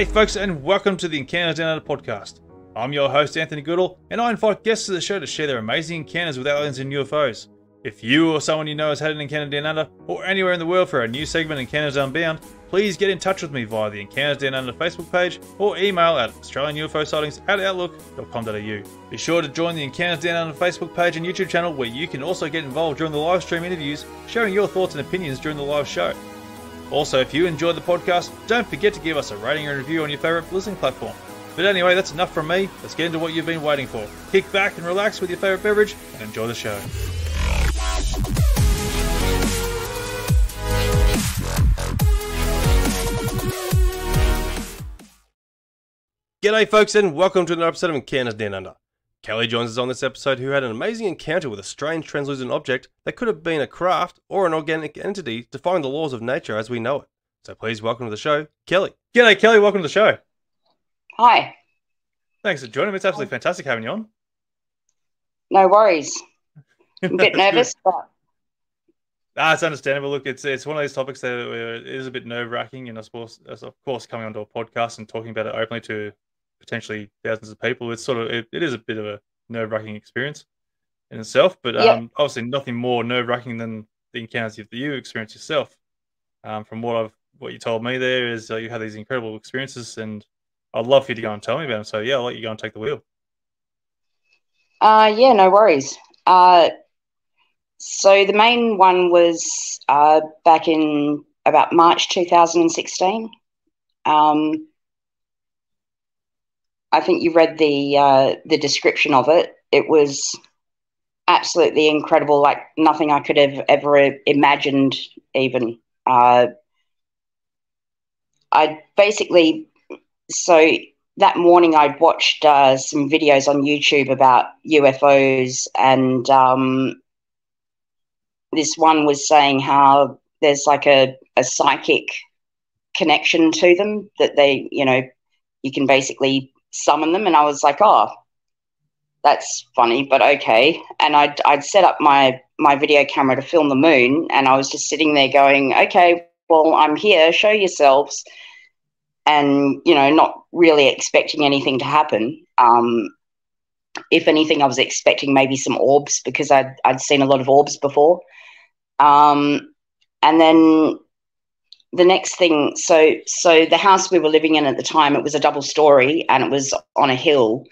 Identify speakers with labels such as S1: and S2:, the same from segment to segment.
S1: G'day, folks, and welcome to the Encounters Down Under podcast. I'm your host, Anthony Goodall, and I invite guests to the show to share their amazing encounters with aliens and UFOs. If you or someone you know has had an encounter down under, or anywhere in the world for our new segment Encounters Unbound, please get in touch with me via the Encounters Down Under Facebook page or email at Australian UFO sightings at outlook.com.au. Be sure to join the Encounters Down Under Facebook page and YouTube channel where you can also get involved during the live stream interviews, sharing your thoughts and opinions during the live show. Also, if you enjoyed the podcast, don't forget to give us a rating and review on your favourite listening platform. But anyway, that's enough from me. Let's get into what you've been waiting for. Kick back and relax with your favourite beverage and enjoy the show.
S2: G'day, folks, and welcome to another episode of Encounters Down Under. Kelly joins us on this episode who had an amazing encounter with a strange translucent object that could have been a craft or an organic entity defying the laws of nature as we know it. So please welcome to the show, Kelly.
S1: G'day, Kelly. Welcome to the show.
S3: Hi.
S1: Thanks for joining me. It's absolutely fantastic having you on.
S3: No worries. I'm a bit nervous, but
S1: Ah, it's understandable. Look, it's it's one of those topics that uh, it is a bit nerve wracking, and I suppose, as of course, coming onto a podcast and talking about it openly to potentially thousands of people, it's sort of it, it is a bit of a nerve wracking experience in itself. But
S3: Yeah.
S1: um, obviously, nothing more nerve wracking than the encounters that you experience yourself. Um, from what I've what you told me there is uh, you had these incredible experiences, and I'd love for you to go and tell me about them. So yeah, I'll let you go and take the wheel.
S3: uh, yeah, no worries. Uh, so the main one was uh, back in about March 2016. Um, I think you read the uh, the description of it. It was absolutely incredible, like nothing I could have ever imagined. Even uh, I basically so that morning I'd watched uh, some videos on YouTube about UFOs, and um, this one was saying how there's like a, a psychic connection to them that they, you know, you can basically summon them. And I was like, oh, that's funny, but okay. And I'd, I'd set up my, my video camera to film the moon, and I was just sitting there going, okay, well, I'm here, show yourselves and you know not really expecting anything to happen um if anything i was expecting maybe some orbs because i'd, I'd seen a lot of orbs before um and then the next thing so so the house we were living in at the time it was a double story and it was on a hill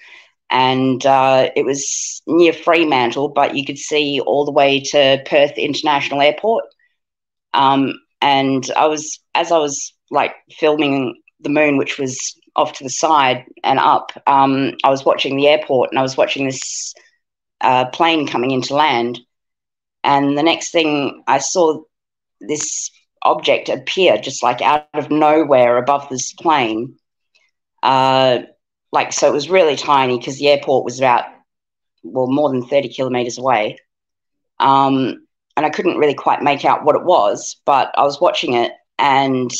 S3: and uh, it was near fremantle but you could see all the way to perth international airport um and i was as i was like filming the moon, which was off to the side and up, um, I was watching the airport and I was watching this uh, plane coming into land. And the next thing I saw this object appear just like out of nowhere above this plane. Uh, like, so it was really tiny because the airport was about, well, more than 30 kilometers away. Um, and I couldn't really quite make out what it was, but I was watching it and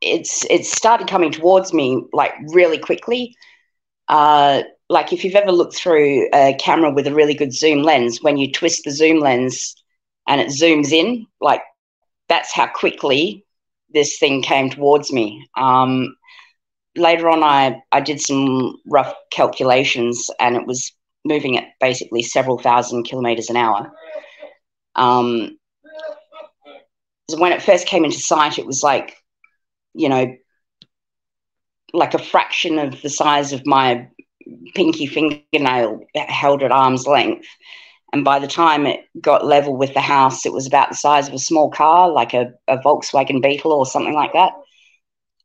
S3: it's it started coming towards me like really quickly. Uh, like if you've ever looked through a camera with a really good zoom lens, when you twist the zoom lens and it zooms in, like that's how quickly this thing came towards me. Um, later on, I I did some rough calculations, and it was moving at basically several thousand kilometers an hour. Um, so when it first came into sight, it was like you know, like a fraction of the size of my pinky fingernail held at arm's length. And by the time it got level with the house, it was about the size of a small car, like a, a Volkswagen Beetle or something like that.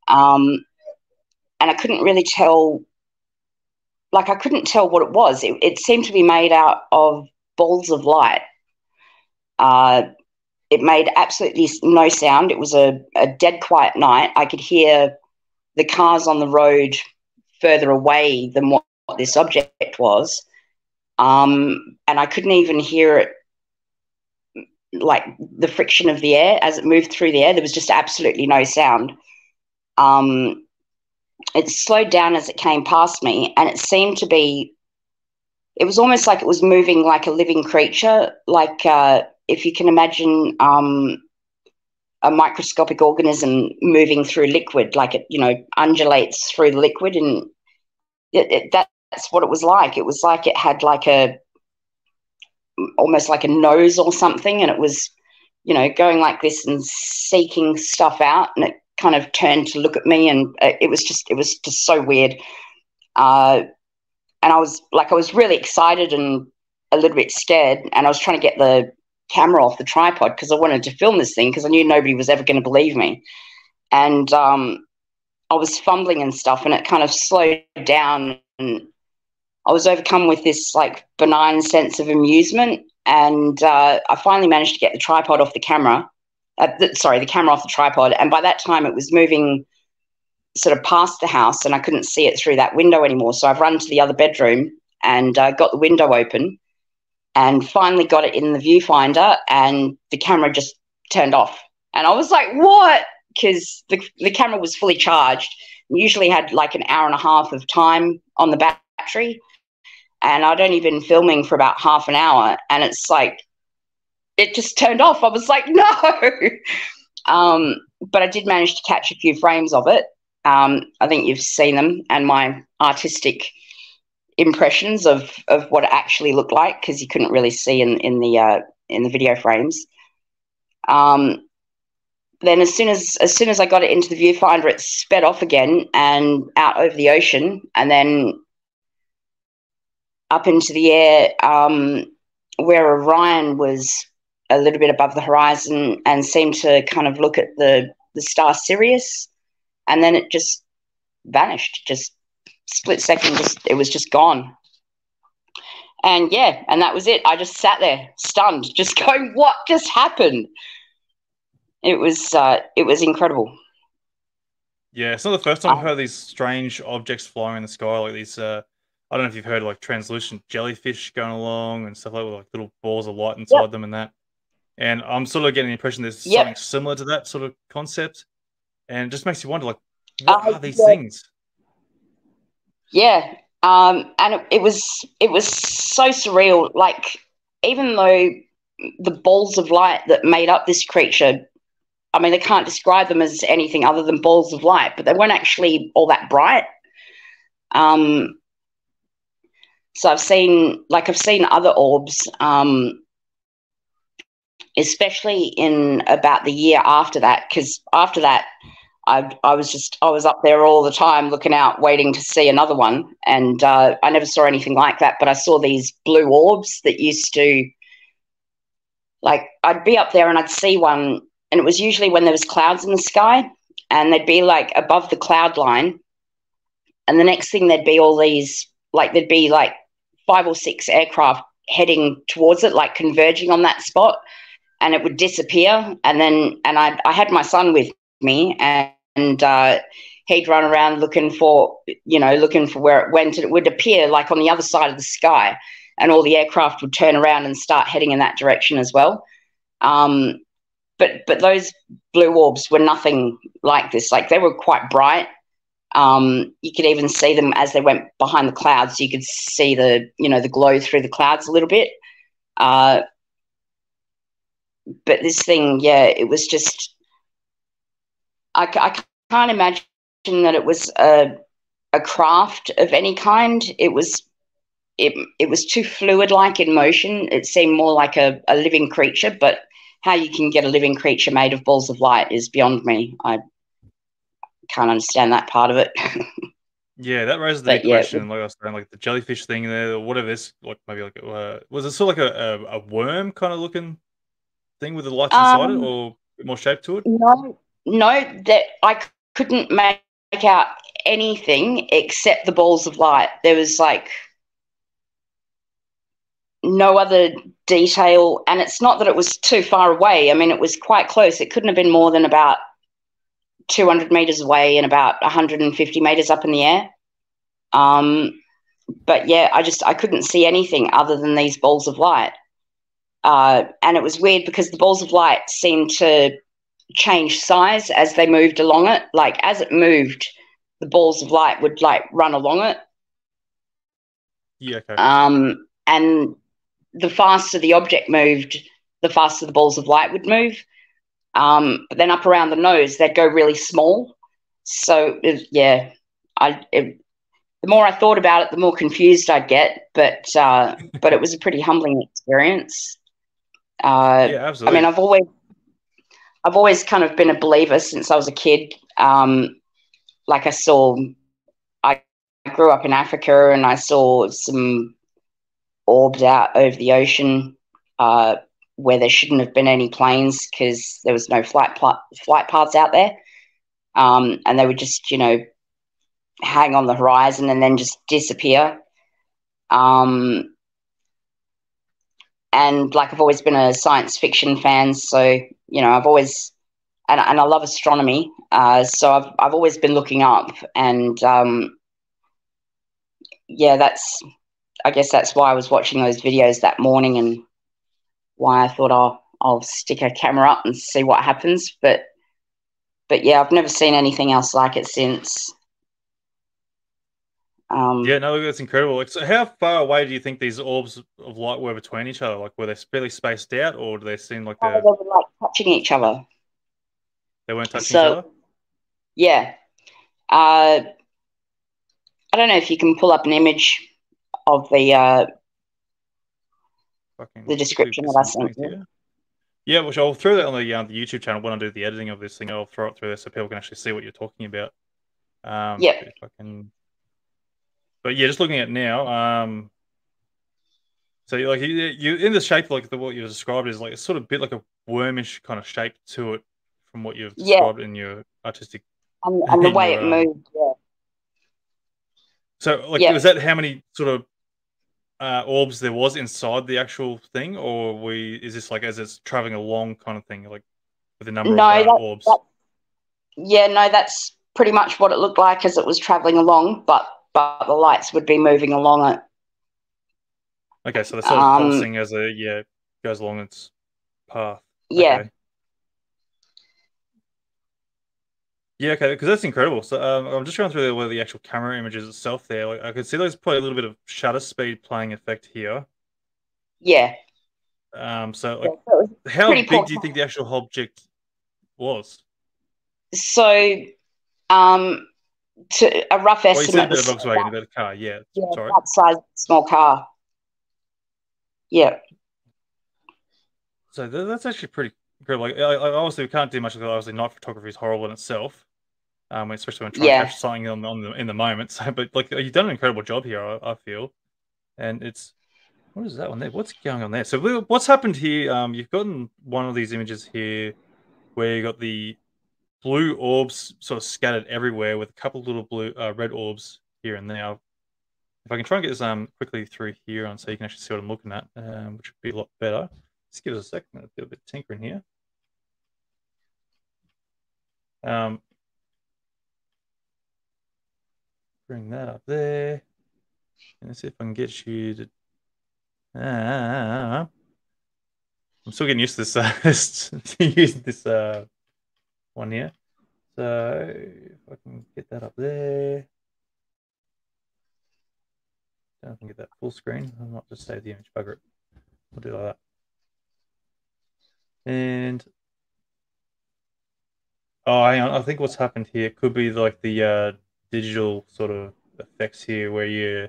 S3: Um, and I couldn't really tell, like, I couldn't tell what it was. It, it seemed to be made out of balls of light. Uh, it made absolutely no sound. It was a, a dead quiet night. I could hear the cars on the road further away than what, what this object was. Um, and I couldn't even hear it, like the friction of the air as it moved through the air. There was just absolutely no sound. Um, it slowed down as it came past me, and it seemed to be, it was almost like it was moving like a living creature, like, uh, if you can imagine um, a microscopic organism moving through liquid, like it, you know, undulates through the liquid, and it, it, that's what it was like. It was like it had like a almost like a nose or something, and it was, you know, going like this and seeking stuff out, and it kind of turned to look at me, and uh, it was just it was just so weird. Uh, and I was like, I was really excited and a little bit scared, and I was trying to get the camera off the tripod because I wanted to film this thing because I knew nobody was ever going to believe me. And um, I was fumbling and stuff, and it kind of slowed down. And I was overcome with this like benign sense of amusement. And uh, I finally managed to get the tripod off the camera. Uh, the, sorry, the camera off the tripod. And by that time, it was moving sort of past the house, and I couldn't see it through that window anymore. So I've run to the other bedroom and uh, got the window open and finally got it in the viewfinder and the camera just turned off. And I was like, what? Because the, the camera was fully charged. Usually had like an hour and a half of time on the battery. And I'd only been filming for about half an hour. And it's like, it just turned off. I was like, no. um, but I did manage to catch a few frames of it. Um, I think you've seen them and my artistic impressions of of what it actually looked like because you couldn't really see in in the uh, in the video frames. Um, then as soon as as soon as I got it into the viewfinder, it sped off again and out over the ocean, and then up into the air um, where Orion was a little bit above the horizon and seemed to kind of look at the the star Sirius, and then it just vanished, just split second, just it was just gone. And yeah, and that was it. I just sat there, stunned, just going, "What just happened?" It was uh, it was incredible.
S1: Yeah, it's not the first time I've heard these strange objects flying in the sky, like these. Uh, I don't know if you've heard like translucent jellyfish going along and stuff like with like little balls of light inside yep. them and that. And I'm sort of getting the impression there's yep. something similar to that sort of concept, and it just makes you wonder, like, what uh, are these yeah. things?
S3: Yeah, um, and it, it was it was so surreal. Like even though the balls of light that made up this creature, I mean, they can't describe them as anything other than balls of light, but they weren't actually all that bright. Um, so I've seen, like, I've seen other orbs, um, especially in about the year after that, because after that, I, I was just I was up there all the time looking out, waiting to see another one, and uh, I never saw anything like that. But I saw these blue orbs that used to, like, I'd be up there and I'd see one, and it was usually when there was clouds in the sky, and they'd be like above the cloud line, and the next thing there'd be all these like there'd be like five or six aircraft heading towards it, like converging on that spot, and it would disappear, and then and I I had my son with me and, and uh, he'd run around looking for you know looking for where it went and it would appear like on the other side of the sky and all the aircraft would turn around and start heading in that direction as well. Um, but but those blue orbs were nothing like this. Like they were quite bright um, you could even see them as they went behind the clouds you could see the you know the glow through the clouds a little bit uh, but this thing yeah it was just I, I can't imagine that it was a a craft of any kind. It was it it was too fluid like in motion. It seemed more like a, a living creature, but how you can get a living creature made of balls of light is beyond me. I can't understand that part of it.
S1: yeah, that raises the big yeah, question. Like I was saying, like the jellyfish thing there, or whatever this, like maybe like uh, was it sort of like a, a, a worm kind of looking thing with the lights inside um, it, or more shape to it?
S3: No, no, that I couldn't make out anything except the balls of light. There was like no other detail, and it's not that it was too far away. I mean, it was quite close. It couldn't have been more than about 200 meters away and about 150 meters up in the air. Um, but yeah, I just I couldn't see anything other than these balls of light. Uh, and it was weird because the balls of light seemed to change size as they moved along it. Like as it moved, the balls of light would like run along it.
S1: Yeah. Okay.
S3: Um, and the faster the object moved, the faster the balls of light would move. Um, but then up around the nose, they'd go really small. So it, yeah, I it, the more I thought about it, the more confused I'd get. But uh, but it was a pretty humbling experience. Uh,
S1: yeah, absolutely.
S3: I mean, I've always I've always kind of been a believer since I was a kid. Um, like I saw, I grew up in Africa and I saw some orbs out over the ocean uh, where there shouldn't have been any planes because there was no flight pl- flight paths out there, um, and they would just you know hang on the horizon and then just disappear. Um, and like I've always been a science fiction fan, so you know I've always and, and I love astronomy, uh, so I've I've always been looking up, and um, yeah, that's I guess that's why I was watching those videos that morning, and why I thought I'll I'll stick a camera up and see what happens, but but yeah, I've never seen anything else like it since. Um,
S1: yeah, no, that's incredible. Like, so how far away do you think these orbs of light were between each other? Like, were they fairly spaced out, or do they seem like
S3: they
S1: they're,
S3: were like touching each other.
S1: they weren't touching
S3: So-
S1: each other?
S3: Yeah. Uh, I don't know if you can pull up an image of the. Uh,
S1: Fucking
S3: the description
S1: quickly
S3: that I sent you.
S1: Yeah, which I'll throw that on the, um, the YouTube channel when I do the editing of this thing. I'll throw it through there so people can actually see what you're talking about. Um. If can... But yeah, just looking at now. Um, so you're like you, you in the shape like the what you described is like it's sort of a bit like a wormish kind of shape to it from what you've
S3: Yeah.
S1: described in your artistic.
S3: and, and the way
S1: your,
S3: it
S1: um,
S3: moved. Yeah.
S1: So like
S3: Yeah.
S1: was that how many sort of uh, orbs there was inside the actual thing, or we is this like as it's traveling along kind of thing, like with a number
S3: No,
S1: of uh,
S3: that-
S1: orbs?
S3: that- Yeah, no, that's pretty much what it looked like as it was traveling along, but but the lights would be moving along it.
S1: Okay, so they're sort of
S3: Um,
S1: pulsing as a yeah goes along its path.
S3: Yeah,
S1: Okay. Yeah, okay, because that's incredible. So um, I'm just going through the, where the actual camera images itself there. Like I could see there's probably a little bit of shutter speed playing effect here.
S3: yeah.
S1: Um, so
S3: yeah. So,
S1: how big do you think the actual object was?
S3: so, um, to a rough
S1: Well, you said
S3: estimate,
S1: a bit of
S3: was
S1: Volkswagen, a bit of car. Yeah,
S3: yeah,
S1: sorry.
S3: size small car. Yeah,
S1: So th- that's actually pretty incredible. Like, I, I, obviously, we can't do much because obviously night photography is horrible in itself, um, especially when trying
S3: Yeah.
S1: to catch something on, on the, in the moment. So, but like you've done an incredible job here, I, I feel, and it's what is that one there? What's going on there? So we- what's happened here? Um, you've gotten one of these images here where you got the blue orbs sort of scattered everywhere with a couple little blue uh, red orbs here and there. If I can try and get this um quickly through here on so you can actually see what I'm looking at, um, which would be a lot better. Just give us a second. A bit tinkering here. Um, bring that up there. And see if I can get you to. Ah, I'm still getting used to this. Uh, to using this uh one here. So if I can get that up there. I can get that full screen. I'll not just save the image. Bugger it. We'll do like that. And oh, hang on. I think what's happened here could be like the uh, digital sort of effects here, where you,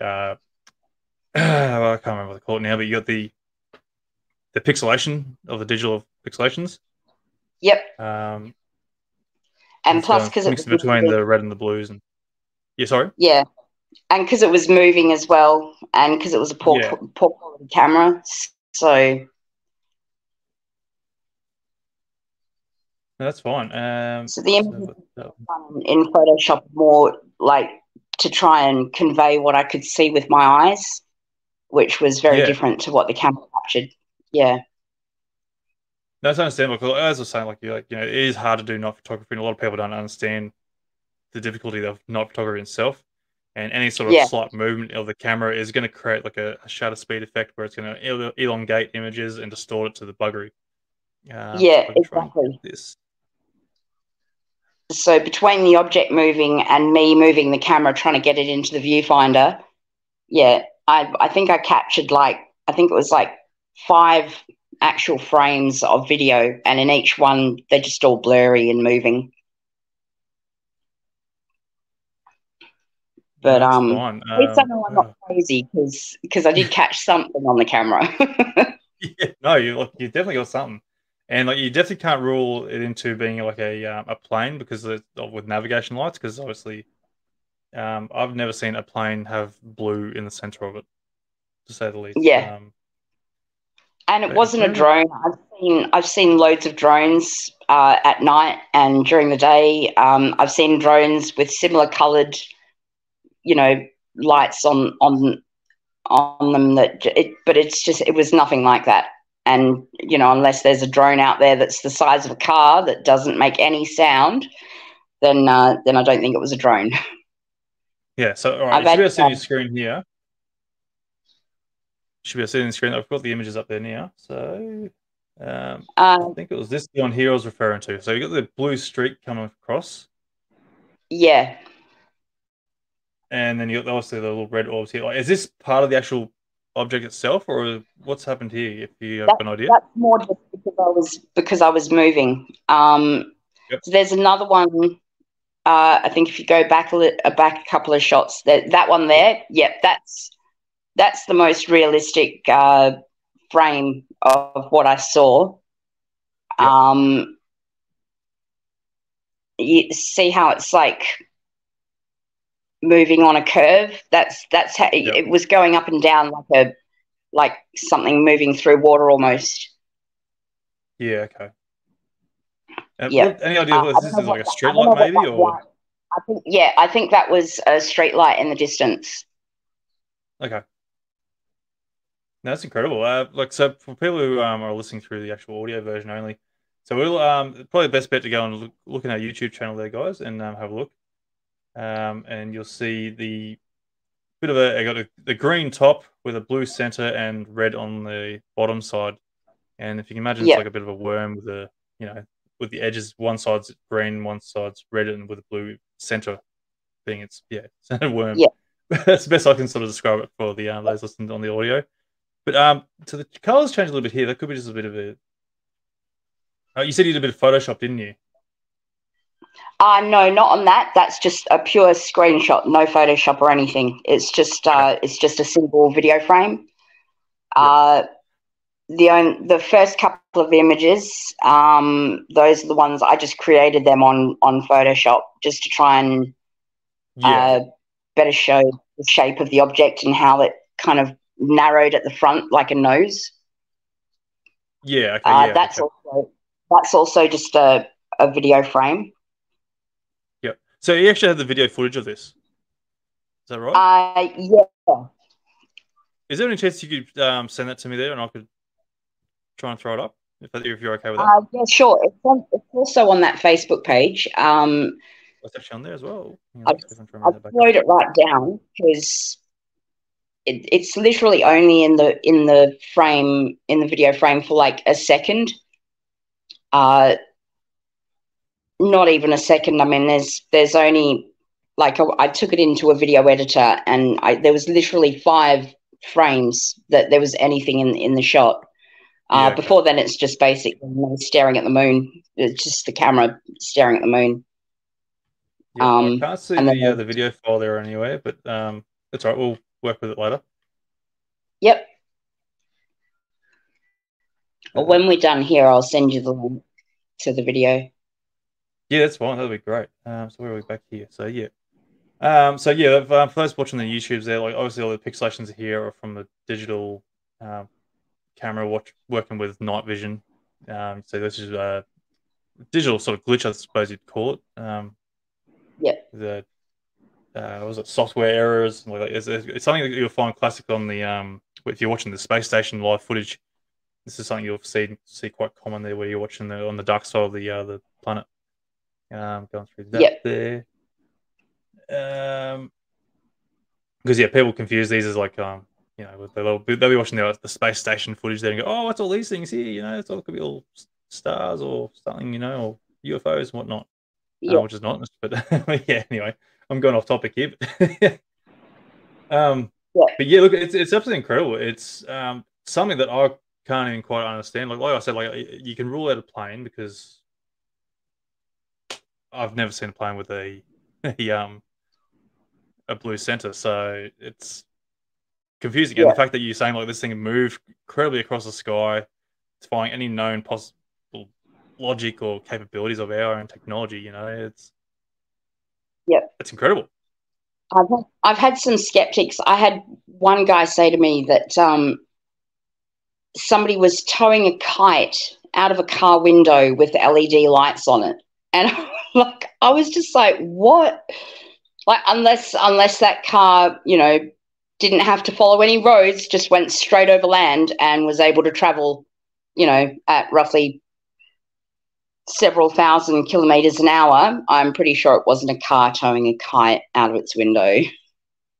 S1: uh, well, I can't remember what they call it now, but you got the the pixelation of the digital pixelations.
S3: yep.
S1: Um,
S3: And plus, because it
S1: mixed between
S3: moving,
S1: the red and the blues, and yeah, sorry.
S3: yeah, and because it was moving as well, and because it was a poor
S1: Yeah.
S3: poor quality camera, so
S1: that's fine. Um,
S3: so the image
S1: what-
S3: in Photoshop more like to try and convey what I could see with my eyes, which was very
S1: Yeah.
S3: different to what the camera captured. Yeah,
S1: No, it's understandable. 'cause as I was saying, like you like you know, it is hard to do night photography, and a lot of people don't understand the difficulty of night photography itself. And any sort of
S3: Yeah.
S1: slight movement of the camera is going to create like a, a shutter speed effect, where it's going to el- elongate images and distort it to the buggery. Um,
S3: yeah,
S1: if I can try and
S3: exactly.
S1: This.
S3: So between the object moving and me moving the camera, trying to get it into the viewfinder, yeah, I I think I captured like I think it was like five actual frames of video, and in each one they're just all blurry and moving. But
S1: That's
S3: um,
S1: fine.
S3: please don't know I'm
S1: uh,
S3: not crazy because because I did catch something on the camera.
S1: yeah, no, you you definitely got something, and like you definitely can't rule it into being like a um, a plane because with navigation lights because obviously, um, I've never seen a plane have blue in the center of it, to say the least.
S3: Yeah.
S1: Um,
S3: and it wasn't a drone. I've seen I've seen loads of drones uh, at night and during the day. Um, I've seen drones with similar coloured, you know, lights on on on them. That it, but it's just it was nothing like that. And you know, unless there's a drone out there that's the size of a car that doesn't make any sound, then uh, then I don't think it was a drone.
S1: yeah. So all
S3: I've
S1: you should be able to see on
S3: um,
S1: your screen here. Should be able to see the screen. I've got the images up there now. So. Um,
S3: Uh,
S1: I think it was this one here I was referring to. So you got the blue streak coming across,
S3: yeah,
S1: and then you got obviously the little red orbs here. Like, is this part of the actual object itself, or what's happened here? If you have an idea.
S3: That's more just because I was because I was moving. Um,
S1: Yep.
S3: so there's another one. Uh, I think if you go back a li- uh, back a couple of shots, that that one there, yep, that's that's the most realistic uh, frame of what I saw.
S1: Yep.
S3: Um, you see how it's like moving on a curve. That's that's how
S1: Yep.
S3: it was going up and down like a like something moving through water almost.
S1: Yeah. Okay.
S3: Yeah.
S1: what- any idea
S3: Uh,
S1: this is like a street
S3: that- I don't
S1: light, maybe, or
S3: light- I think yeah, I think that was a street light in the distance.
S1: okay. No, that's incredible. Uh, like so, for people who um, are listening through the actual audio version only, so we'll um probably the best bet to go and look, look at our YouTube channel there, guys, and um, have a look. Um, and you'll see the bit of a I got a, the green top with a blue center and red on the bottom side. And if you can imagine,
S3: Yeah.
S1: it's like a bit of a worm with a you know with the edges, one side's green, one side's red, and with a blue center being its yeah center worm.
S3: Yeah.
S1: That's the best I can sort of describe it for the uh, those listening on the audio. But um, so the colors change a little bit here. That could be just a bit of a. Oh, you said you did a bit of Photoshop, didn't you?
S3: Uh no, not on that. That's just a pure screenshot, no Photoshop or anything. It's just uh it's just a single video frame. Uh the on, the first couple of images, um, those are the ones I just created them on on Photoshop just to try and uh, better show the shape of the object and how it kind of narrowed at the front like a nose.
S1: yeah. Okay.
S3: Uh,
S1: yeah.
S3: that's
S1: okay.
S3: also that's also just a, a video frame.
S1: So you actually have the video footage of this. Is that right?
S3: Uh, yeah,
S1: Is there any chance you could um, send that to me there, and I could try and throw it up if, if you're okay with that?
S3: uh, yeah, sure. It's, on, it's also on that Facebook page. Um,
S1: That's actually on there as well.
S3: I-
S1: let's see if I can
S3: I'll
S1: remember
S3: slowed it right down because it, it's literally only in the in the frame in the video frame for like a second. Uh, not even a second. I mean, there's there's only like I, I took it into a video editor and I there was literally five frames that there was anything in in the shot. Uh,
S1: Yeah, okay.
S3: Before then, it's just basically staring at the moon. It's just the camera staring at the moon.
S1: Yeah, I
S3: um,
S1: can't see
S3: and then
S1: the uh,
S3: the-
S1: the video file there anywhere, but um, that's all right. We'll work with it later.
S3: Yep. Well, when we're done here, I'll send you the link to the video.
S1: Yeah, that's fine. That'll be great. Um, so where are we back here? So yeah. Um, so yeah, if, um, for those watching the YouTubes, there, like obviously all the pixelations here are from the digital um, camera watch working with night vision. Um, so this is a digital sort of glitch, I suppose you'd call it. Um,
S3: Yep.
S1: The uh, what was it software errors? Like it's, it's something that you'll find classic on the um, if you're watching the space station live footage. This is something you'll see see quite common there, where you're watching the on the dark side of the uh, the planet. Um, going through that
S3: Yep.
S1: there. Um, because yeah, people confuse these as like um, you know, they'll be, they'll be watching the, the space station footage there and go, oh, what's all these things here? You know, it's all could be all stars or something, you know, or UFOs and whatnot.
S3: Yeah.
S1: Uh, which is not, but yeah. Anyway, I'm going off topic here. But um,
S3: Yeah.
S1: but yeah, look, it's it's absolutely incredible. It's um something that I can't even quite understand. Like, like I said, like you can rule out a plane because I've never seen a plane with a, a um a blue center, so it's confusing. And the fact that you're saying like this thing moved incredibly across the sky, defying any known possible logic or capabilities of our own technology, you know, it's
S3: yeah,
S1: it's incredible.
S3: I've had, I've had some skeptics. I had one guy say to me that um, somebody was towing a kite out of a car window with LED lights on it, and like I was just like, what? Like unless unless that car, you know, didn't have to follow any roads, just went straight over land and was able to travel, you know, at roughly several thousand kilometers an hour. I'm pretty sure it wasn't a car towing a kite out of its window.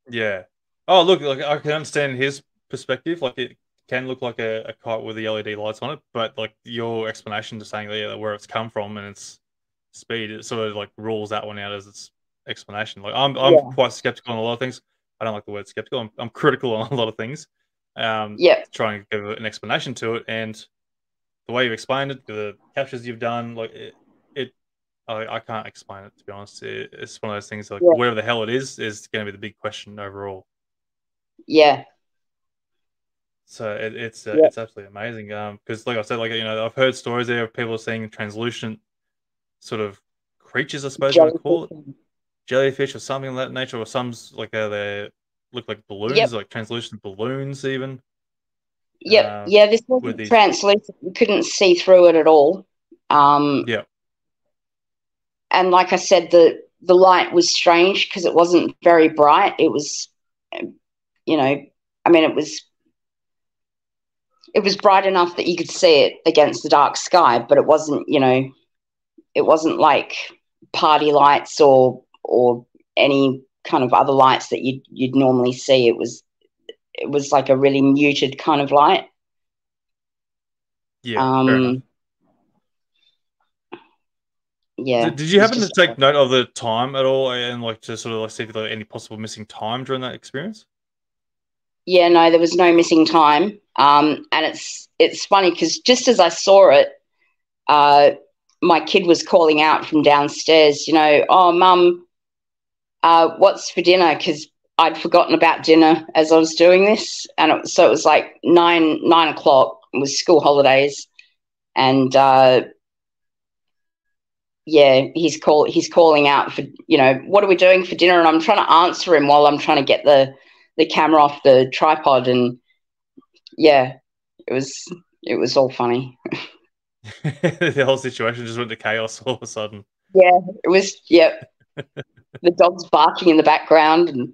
S1: Yeah. Oh, look, like I can understand his perspective. Like it can look like a, a kite with the LED lights on it, but like your explanation to saying yeah, where it's come from and its speed, it sort of like rules that one out as its explanation. Like I'm, I'm yeah. quite skeptical on a lot of things. I don't like the word skeptical. I'm, I'm critical on a lot of things. Um,
S3: yeah.
S1: Trying to give an explanation to it, and the way you've explained it, the captures you've done, like it, it I, I, can't explain it to be honest. It, it's one of those things like yeah. whatever the hell it is is going to be the big question overall.
S3: Yeah.
S1: So it, it's uh, yeah. it's absolutely amazing. Um, because like I said, like you know, I've heard stories there of people seeing translucent sort of creatures, I suppose you would call it, jellyfish or something of that nature, or some like uh, they look like balloons, yep. like translucent balloons, even.
S3: Yep. Uh, yeah, this wasn't these... translucent. You couldn't see through it at all. Um,
S1: yeah.
S3: And like I said, the the light was strange because it wasn't very bright. It was, you know, I mean, it was it was bright enough that you could see it against the dark sky, but it wasn't, you know, it wasn't like party lights or or any kind of other lights that you'd you'd normally see. It was it was like a really muted kind of light.
S1: Yeah.
S3: Um, yeah.
S1: Did, did you happen to take note of the time at all, and like to sort of like see if there were any possible missing time during that experience?
S3: Yeah, no, there was no missing time. Um, and it's it's funny because just as I saw it, uh, my kid was calling out from downstairs. You know, oh, mum, uh, what's for dinner? Because I'd forgotten about dinner as I was doing this, and it, so it was like nine nine o'clock. It was school holidays, and uh, yeah, he's call he's calling out for you know what are we doing for dinner, and I'm trying to answer him while I'm trying to get the the camera off the tripod, and yeah, it was it was all funny.
S1: the whole situation just went to chaos all of a sudden.
S3: Yeah, it was. Yep, the dog's barking in the background and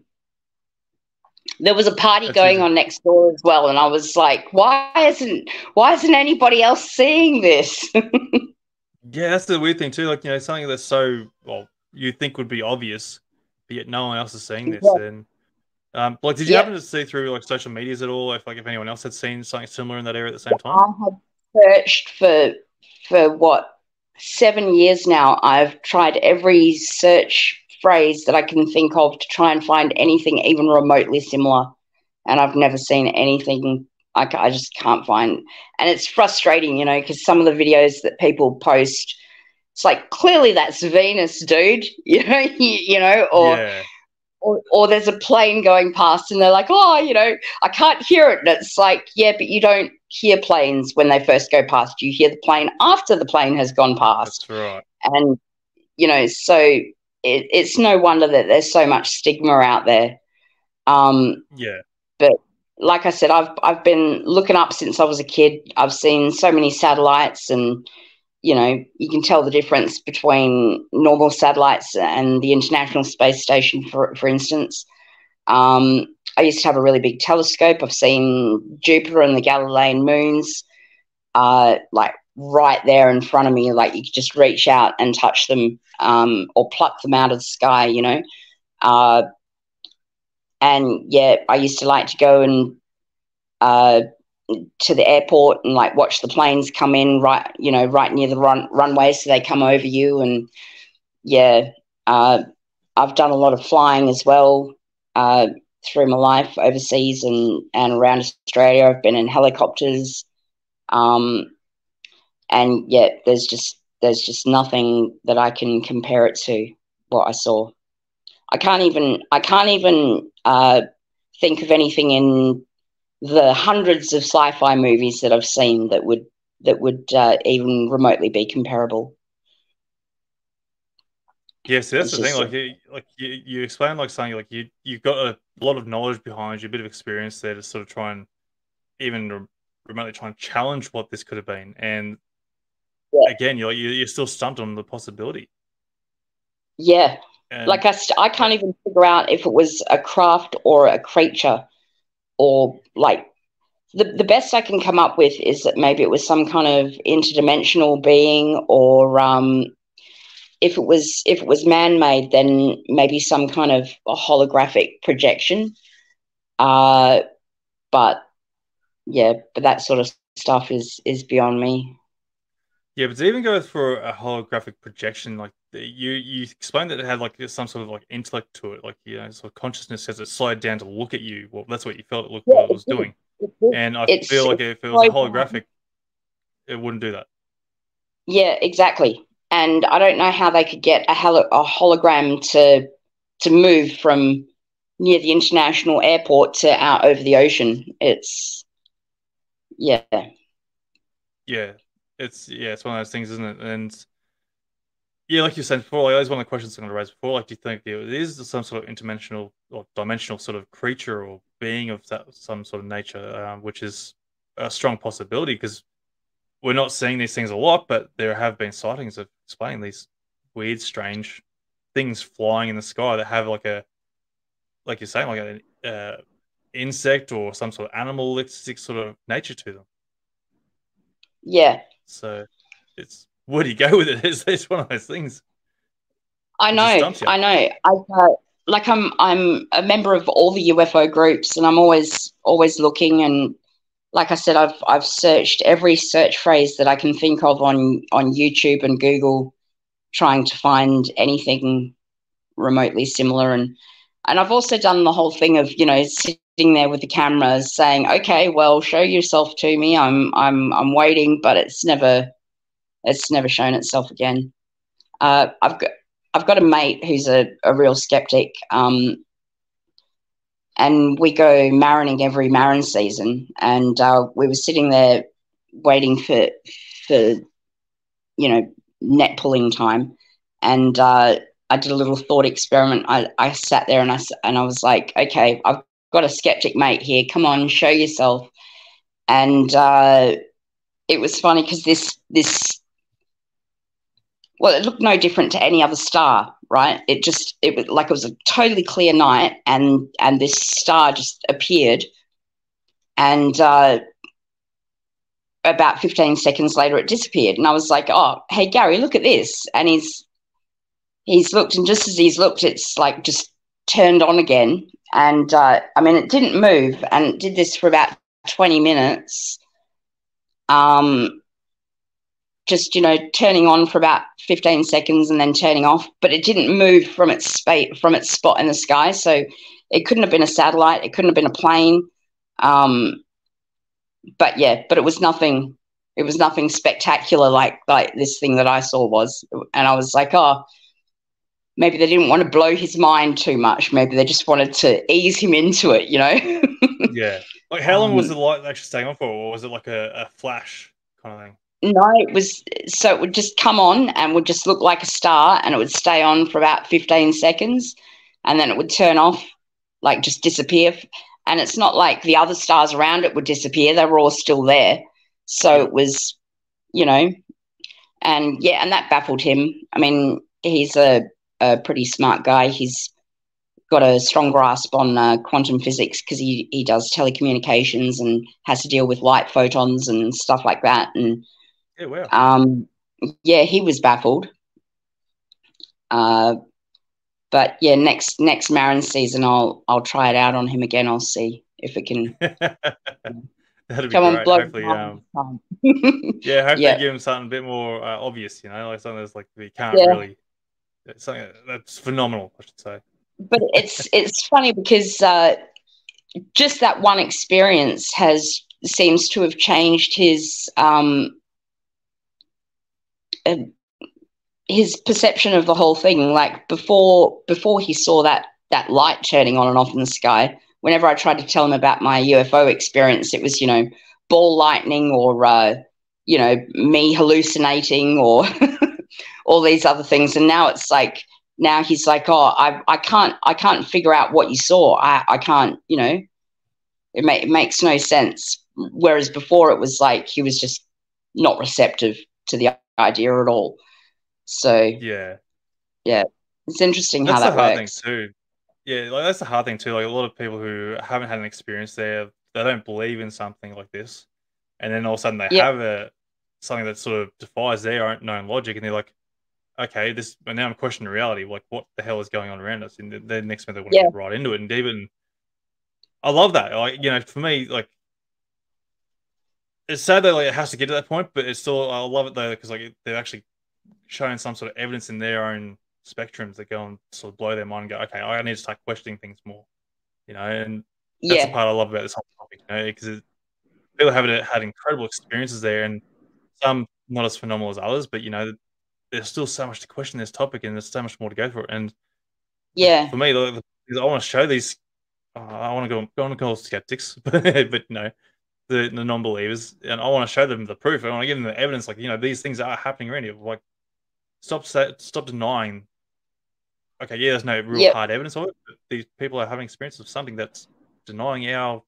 S3: there was a party that's going on next door as well and i was like why isn't why isn't anybody else seeing this
S1: yeah that's the weird thing too like you know something that's so well you think would be obvious but yet no one else is seeing this yeah. and um like did you happen to see through like social medias at all if like if anyone else had seen something similar in that area at the same time
S3: i had searched for for what seven years now i've tried every search phrase that I can think of to try and find anything even remotely similar. And I've never seen anything. I, I just can't find. And it's frustrating, you know, because some of the videos that people post, it's like clearly that's Venus, dude. You know, you, you know, or. Yeah. Or, or, there's a plane going past and they're like, oh, you know, I can't hear it. And it's like, yeah, but you don't hear planes when they first go past. You hear the plane after the plane has gone past.
S1: That's right.
S3: And, you know, so it, it's no wonder that there's so much stigma out there. Um,
S1: yeah.
S3: But like I said, I've I've been looking up since I was a kid. I've seen so many satellites, and you know, you can tell the difference between normal satellites and the International Space Station, for for instance. Um, I used to have a really big telescope. I've seen Jupiter and the Galilean moons, uh, like right there in front of me. Like you could just reach out and touch them um, or pluck them out of the sky, you know. Uh, and yeah, I used to like to go and uh, to the airport and like watch the planes come in right, you know, right near the run runway, so they come over you. And yeah, uh, I've done a lot of flying as well uh, through my life overseas and and around Australia. I've been in helicopters Um, and yet there's just there's just nothing that I can compare it to what I saw. I can't even I can't even uh, think of anything in the hundreds of sci-fi movies that I've seen that would that would uh, even remotely be comparable.
S1: Yes, that's it's the thing. Like, you, like you, you explain like something like you you've got a lot of knowledge behind you, a bit of experience there to sort of try and even remotely try and challenge what this could have been. And yeah. again, you're you're still stumped on the possibility.
S3: Yeah, and like I, I can't even figure out if it was a craft or a creature, or like the the best I can come up with is that maybe it was some kind of interdimensional being, or um, if it was if it was man made, then maybe some kind of a holographic projection. Uh, but yeah, but that sort of stuff is is beyond me.
S1: Yeah, but to even go for a holographic projection, like you you explained that it had like some sort of like intellect to it, like you know, sort of consciousness as it slowed down to look at you. Well, that's what you felt it looked yeah, what it was doing. and I feel like if it was a holographic, it wouldn't do that.
S3: Yeah, exactly. And I don't know how they could get a, a hologram to to move from near the international airport to out over the ocean. It's yeah,
S1: yeah it's yeah, it's one of those things, isn't it? And yeah, like you said before, like, that was one of the questions I'm going to raise before. Like, do you think there is some sort of interdimensional or dimensional sort of creature or being of that, some sort of nature, um, which is a strong possibility because we're not seeing these things a lot, but there have been sightings of explaining these weird, strange things flying in the sky that have like a, like you're saying, like an uh, insect or some sort of animalistic sort of nature to them.
S3: Yeah,
S1: so it's where do you go with it? It's, it's one of those things.
S3: I know, I know. I uh, like I'm I'm a member of all the UFO groups, and I'm always always looking. And like I said, I've I've searched every search phrase that I can think of on on YouTube and Google, trying to find anything remotely similar. And and I've also done the whole thing of you know sitting there with the cameras saying, "Okay, well, show yourself to me. I'm I'm I'm waiting," but it's never it's never shown itself again. Uh, I've got I've got a mate who's a, a real skeptic, um, and we go marroning every marron season, and uh, we were sitting there waiting for for you know net pulling time, and uh, I did a little thought experiment. I, I sat there and I and I was like, okay, I've got a skeptic mate here. Come on, show yourself. And uh, it was funny because this this well, it looked no different to any other star, right? It just it was like it was a totally clear night, and and this star just appeared, and uh, about fifteen seconds later, it disappeared, and I was like, "Oh, hey Gary, look at this!" And he's he's looked, and just as he's looked, it's like just turned on again, and uh, I mean, it didn't move and it did this for about 20 minutes. Um, just, you know, turning on for about 15 seconds and then turning off, but it didn't move from its space, from its spot in the sky. So it couldn't have been a satellite. It couldn't have been a plane. Um, but yeah, but it was nothing. It was nothing spectacular like like this thing that I saw was, and I was like, oh, maybe they didn't want to blow his mind too much. Maybe they just wanted to ease him into it, you know?
S1: yeah. Like, how long was um, the light actually staying on for, or was it like a, a flash kind of thing?
S3: No, it was so it would just come on and would just look like a star, and it would stay on for about 15 seconds, and then it would turn off, like just disappear. And it's not like the other stars around it would disappear, they were all still there. So it was, you know, and yeah, and that baffled him. I mean, he's a a pretty smart guy. He's got a strong grasp on uh, quantum physics because he, he does telecommunications and has to deal with light photons and stuff like that. And
S1: yeah, wow.
S3: um, yeah, he was baffled. Uh, but yeah, next next Marron season, I'll I'll try it out on him again. I'll see if it can.
S1: That'd be Come great. On, hopefully, um, yeah, hopefully yeah. give him something a bit more uh, obvious. You know, like something that's like we can't yeah. really something that's phenomenal, I should say.
S3: But it's it's funny because uh, just that one experience has seems to have changed his um, uh, his perception of the whole thing. Like before, before he saw that that light turning on and off in the sky. Whenever I tried to tell him about my UFO experience, it was you know ball lightning or uh, you know me hallucinating or all these other things. And now it's like now he's like, oh, I I can't I can't figure out what you saw. I I can't you know it, ma- it makes no sense. Whereas before it was like he was just not receptive to the idea at all. So
S1: Yeah.
S3: yeah, it's interesting
S1: That's
S3: how
S1: the
S3: that
S1: hard
S3: works.
S1: thing too. Yeah, like that's the hard thing too. Like a lot of people who haven't had an experience there, they don't believe in something like this, and then all of a sudden they
S3: Yeah.
S1: have a something that sort of defies their own known logic, and they're like, "Okay, this." But now I'm questioning reality. Like, what the hell is going on around us? And then next minute they want to
S3: Yeah.
S1: get right into it. And even, I love that. Like, you know, for me, like, it's sad that like it has to get to that point, but it's still I love it though because like they're actually showing some sort of evidence in their own spectrums that go and sort of blow their mind and go, okay, I need to start questioning things more, you know, and that's
S3: Yeah,
S1: the part I love about this whole topic, you know, because people have had incredible experiences there, and some not as phenomenal as others, but you know, there's still so much to question this topic, and there's so much more to go for it. And
S3: yeah,
S1: for me, the, the, I want to show these. Uh, I want to go. I want to call skeptics, but but no, the, the non-believers, and I want to show them the proof. I want to give them the evidence, like you know, these things are happening around you. Like, stop stop denying. Okay, yeah, there's no real
S3: Yep.
S1: hard evidence of it, but these people are having experience of something that's denying our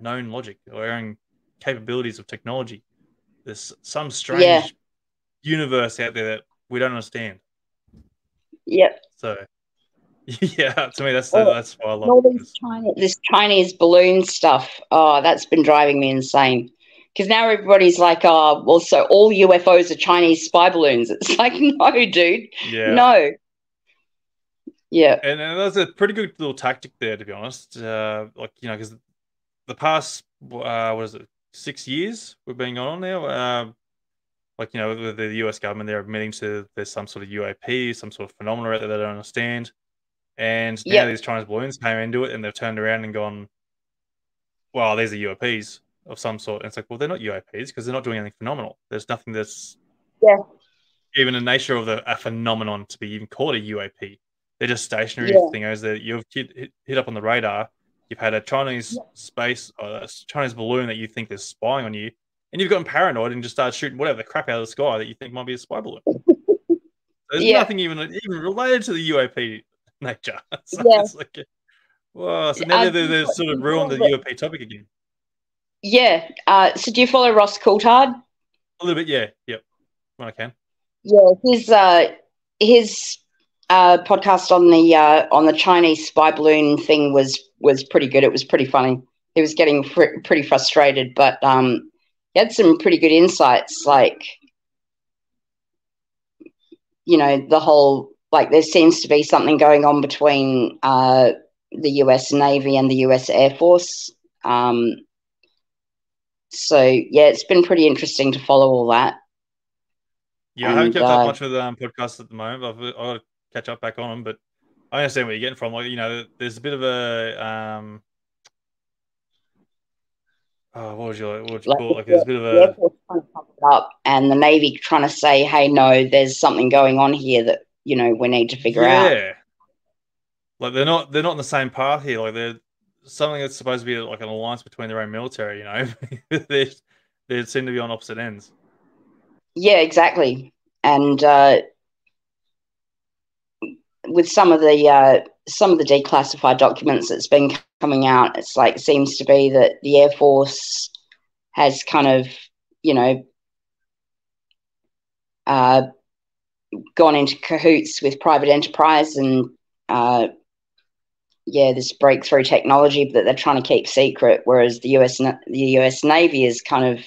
S1: known logic or our own capabilities of technology. There's some strange
S3: Yeah.
S1: universe out there that we don't understand.
S3: Yep.
S1: So, yeah, to me, that's the,
S3: Oh,
S1: that's why I love
S3: all these Chinese, this Chinese balloon stuff. Oh, that's been driving me insane. Because now everybody's like, oh, well, so all UFOs are Chinese spy balloons. It's like, no, dude,
S1: Yeah.
S3: no. Yeah,
S1: And, and that's a pretty good little tactic there, to be honest. Uh, like you know, because the past uh, what is it, six years we've been going on now. Um, like you know, with the U.S. government, they're admitting to there's some sort of UAP, some sort of phenomena out there they don't understand. And now
S3: Yeah.
S1: these Chinese balloons came into it, and they've turned around and gone, "Well, these are UAPs of some sort." And it's like, well, they're not UAPs because they're not doing anything phenomenal. There's nothing that's
S3: Yeah.
S1: even a nature of the, a phenomenon to be even called a UAP. They're just stationary
S3: Yeah.
S1: things that you've hit, hit, up on the radar. You've had a Chinese space, uh, Chinese balloon that you think is spying on you, and you've gotten paranoid and just started shooting whatever the crap out of the sky that you think might be a spy balloon. There's
S3: Yeah.
S1: nothing even even related to the UAP nature. so
S3: Yeah.
S1: it's like, whoa, so now
S3: Uh,
S1: they, they've sort of ruined the UAP topic again.
S3: yeah. Uh, so do you follow Ross Coulthart?
S1: A little bit, yeah, yep, when I can.
S3: Yeah, his uh, his uh, podcast on the uh, on the Chinese spy balloon thing was was pretty good. It was pretty funny. He was getting fr- pretty frustrated, but um, he had some pretty good insights. Like, you know, the whole like there seems to be something going on between uh, the U.S. Navy and the U.S. Air Force. Um, so yeah, it's been pretty interesting to follow all that.
S1: Yeah, I haven't kept
S3: uh,
S1: up much with um, podcasts at the moment. I've, I've got to catch up back on them, but I understand where you're getting from. Like, you know, there's a bit of a um, oh, what would you what would you
S3: Like,
S1: call it? Like, there's a bit of a
S3: Force trying to pump it up and the Navy trying to say, hey, no, there's something going on here that, you know, we need to figure out.
S1: yeah. Like they're not they're not on the same path here. Like they're something that's supposed to be like an alliance between their own military. You know, they they seem to be on opposite ends.
S3: Yeah, exactly. And uh, with some of the uh, some of the declassified documents that's been coming out, it's like seems to be that the Air Force has kind of, you know, uh, gone into cahoots with private enterprise and uh, yeah, this breakthrough technology that they're trying to keep secret, whereas the US the US Navy is kind of,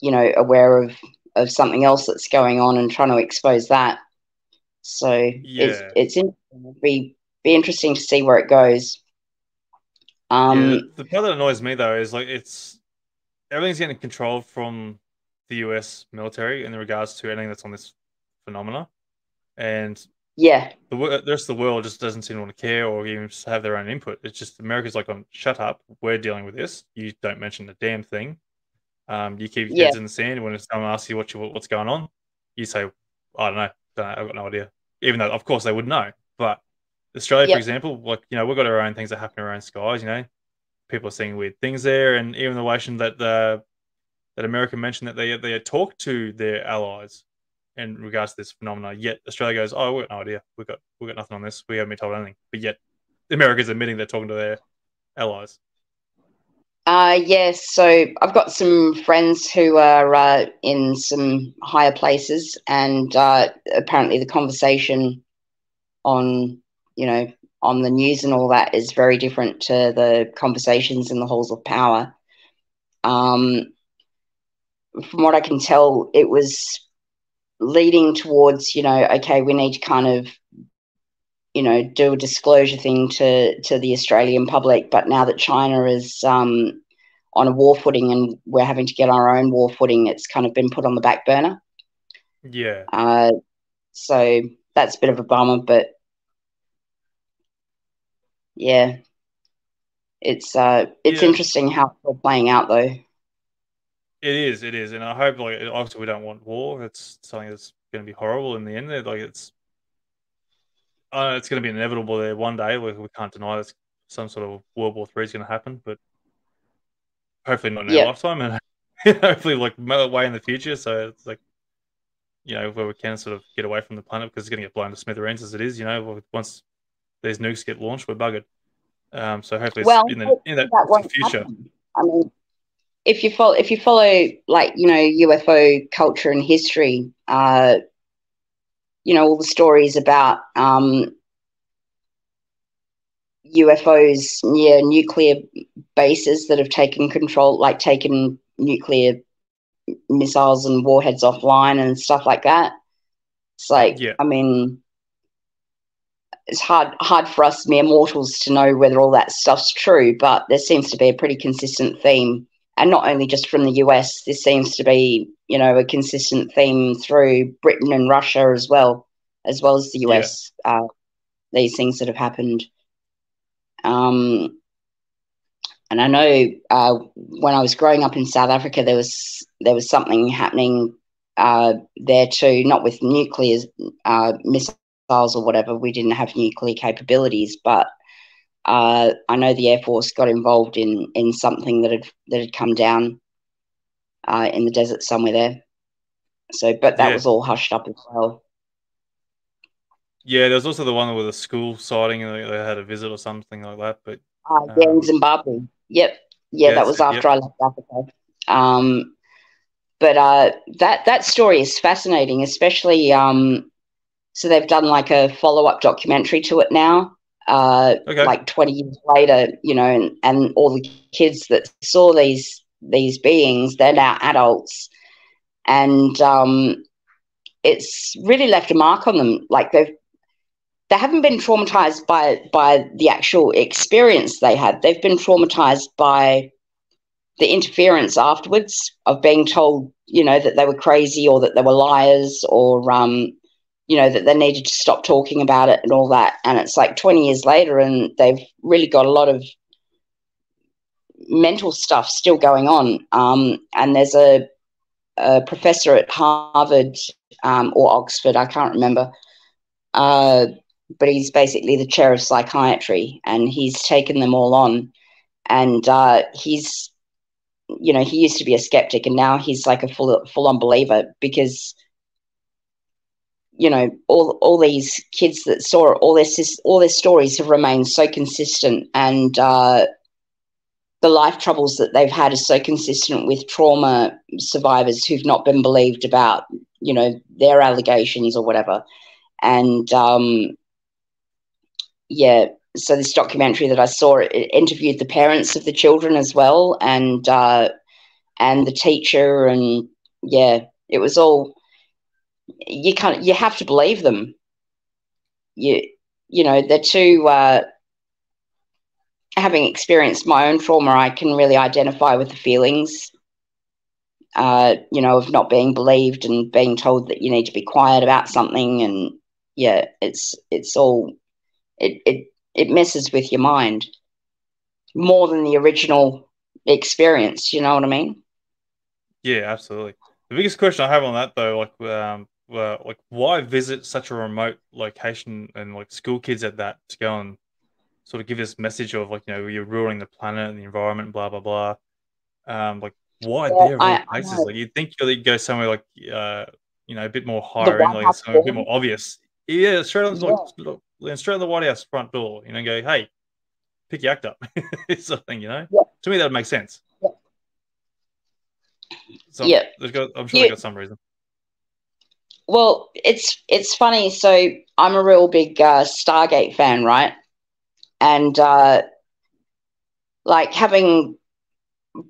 S3: you know, aware of of something else that's going on and trying to expose that. So
S1: Yeah.
S3: it's it's in, be be interesting to see where it goes. Um,
S1: yeah, the part that annoys me though is like it's everything's getting controlled from the US military in regards to anything that's on this phenomena. And
S3: Yeah,
S1: the, the rest of the world just doesn't seem to want to care or even just have their own input. It's just America's like, um, shut up. We're dealing with this. You don't mention a damn thing. Um, you keep your
S3: Yeah.
S1: heads in the sand when someone asks you what you, what's going on. You say, I don't know. Don't know. I've got no idea. Even though, of course, they would know. But Australia,
S3: Yep.
S1: for example, like you know, we've got our own things that happen in our own skies. You know, people are seeing weird things there, and even the relation that the that America mentioned that they they talked to their allies in regards to this phenomena. Yet Australia goes, "Oh, we've got no idea. We've got we've got nothing on this. We haven't been told anything." But yet America's admitting they're talking to their allies.
S3: Uh, yes, so I've got some friends who are uh, in some higher places, and uh, apparently the conversation on, you know, on the news and all that is very different to the conversations in the halls of power. Um, from what I can tell, it was leading towards, you know, okay, we need to kind of, you know, do a disclosure thing to to the Australian public. But now that China is um, on a war footing and we're having to get our own war footing, it's kind of been put on the back burner.
S1: Yeah,
S3: Uh, so that's a bit of a bummer, but yeah, it's uh, it's
S1: Yeah.
S3: interesting how it's all playing out, though.
S1: It is. It is, and I hope like obviously we don't want war. It's something that's going to be horrible in the end. Like it's. Uh, it's going to be inevitable there one day. We, we can't deny that some sort of World War Three is going to happen, but hopefully not in
S3: Yeah.
S1: our lifetime, and hopefully like way in the future. So it's like, you know, where we can sort of get away from the planet because it's going to get blown to smithereens as it is. You know, once these nukes get launched, we're buggered. Um, so hopefully, it's
S3: Well,
S1: in, the, in that,
S3: that won't
S1: future.
S3: happen. I mean, if you follow if you follow like you know UFO culture and history, uh, you know all the stories about um, UFOs near nuclear bases that have taken control, like taken nuclear missiles and warheads offline and stuff like that. It's like,
S1: Yeah.
S3: I mean, it's hard hard for us mere mortals to know whether all that stuff's true, but there seems to be a pretty consistent theme, and not only just from the US. This seems to be, you know, a consistent theme through Britain and Russia as well, as well as the
S1: Yeah.
S3: US. Uh, these things that have happened. Um, and I know uh, when I was growing up in South Africa, there was there was something happening uh, there too, not with nuclear uh, missiles or whatever. We didn't have nuclear capabilities, but uh, I know the Air Force got involved in in something that had that had come down uh, in the desert somewhere there. So, but that
S1: Yeah.
S3: was all hushed up as well.
S1: Yeah, there was also the one with a school sighting and they, had a visit or something like that. But
S3: Uh, yeah, in
S1: Um,
S3: Zimbabwe. Yep. Yeah,
S1: Yeah,
S3: that was after I left Africa. Um, but uh, that that story is fascinating, especially um, so they've done like a follow up documentary to it now. Uh,
S1: Okay.
S3: like twenty years later, you know, and, and all the kids that saw these these beings, they're now adults, and um, it's really left a mark on them. Like they've they haven't been traumatized by by the actual experience they had. They've been traumatized by the interference afterwards of being told, you know, that they were crazy or that they were liars or um, you know, that they needed to stop talking about it and all that. And it's like 20 years later and they've really got a lot of mental stuff still going on. Um, and there's a, a professor at Harvard um, or Oxford, I can't remember, uh, but he's basically the chair of psychiatry and he's taken them all on. And uh, he's, you know, he used to be a skeptic and now he's like a full full on believer because, you know, all all these kids that saw all their all their stories have remained so consistent and uh, the life troubles that they've had are so consistent with trauma survivors who've not been believed about, you know, their allegations or whatever. And um, yeah, so this documentary that I saw it interviewed the parents of the children as well, and uh, and the teacher, and yeah, it was all you of you have to believe them. You you know they're too. Uh, having experienced my own trauma, I can really identify with the feelings. Uh, you know, of not being believed and being told that you need to be quiet about something, and yeah, it's it's all it it it messes with your mind more than the original experience. You know what I mean?
S1: Yeah, absolutely. The biggest question I have on that though, like, um, uh, like why visit such a remote location and like school kids at that to go and sort of give this message of like you know you're ruining the planet and the environment, blah blah blah. Um, like why
S3: Well,
S1: there
S3: I-
S1: places?
S3: I-
S1: Like you'd think you'd go somewhere like uh, you know a bit more higher end, like somewhere a bit more obvious. Yeah, straight on like look, straight on the White House front door. You know, go hey, pick your act up, sort of thing. You know,
S3: Yeah.
S1: to me that would make sense.
S3: Yeah.
S1: So
S3: Yeah.
S1: there's got, I'm sure
S3: Yeah.
S1: they got some reason.
S3: Well, it's it's funny. So I'm a real big uh, Stargate fan, right? And uh, like having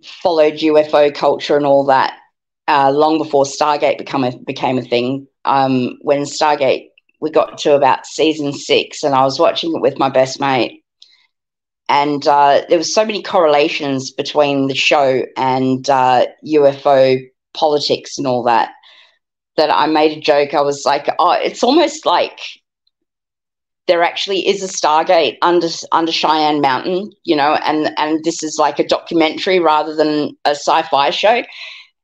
S3: followed UFO culture and all that uh, long before Stargate become a, became a thing. Um, when Stargate we got to about season six, and I was watching it with my best mate, and uh, there was so many correlations between the show and uh, UFO politics and all that that I made a joke. I was like, "Oh, it's almost like." There actually is a Stargate under under Cheyenne Mountain, you know, and and this is like a documentary rather than a sci-fi show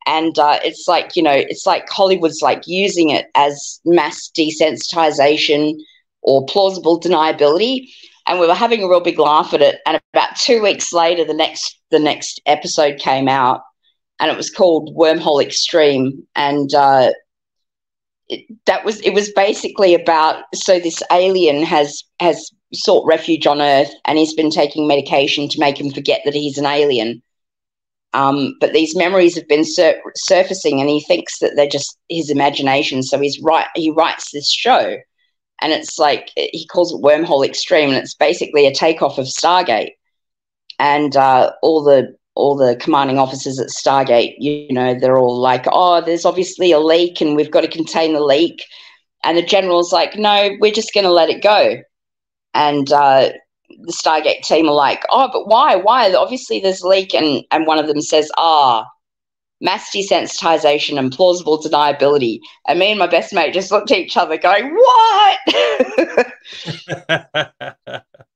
S3: and uh, it's like you know it's like hollywood's like using it as mass desensitization or plausible deniability and we were having a real big laugh at it and about two weeks later the next the next episode came out and it was called wormhole extreme and uh, that was it was basically about so this alien has has sought refuge on earth and he's been taking medication to make him forget that he's an alien um, but these memories have been sur- surfacing, and he thinks that they're just his imagination. So he's right. He writes this show, and it's like he calls it Wormhole Extreme, and it's basically a takeoff of Stargate. And uh, all the all the commanding officers at Stargate, you know, they're all like, "Oh, there's obviously a leak, and we've got to contain the leak." And the general's like, "No, we're just going to let it go." And uh, the Stargate team are like, oh, but why? Why? Obviously, there's a leak, and and one of them says, ah, mass desensitization and plausible deniability. And me and my best mate just looked at each other, going, what?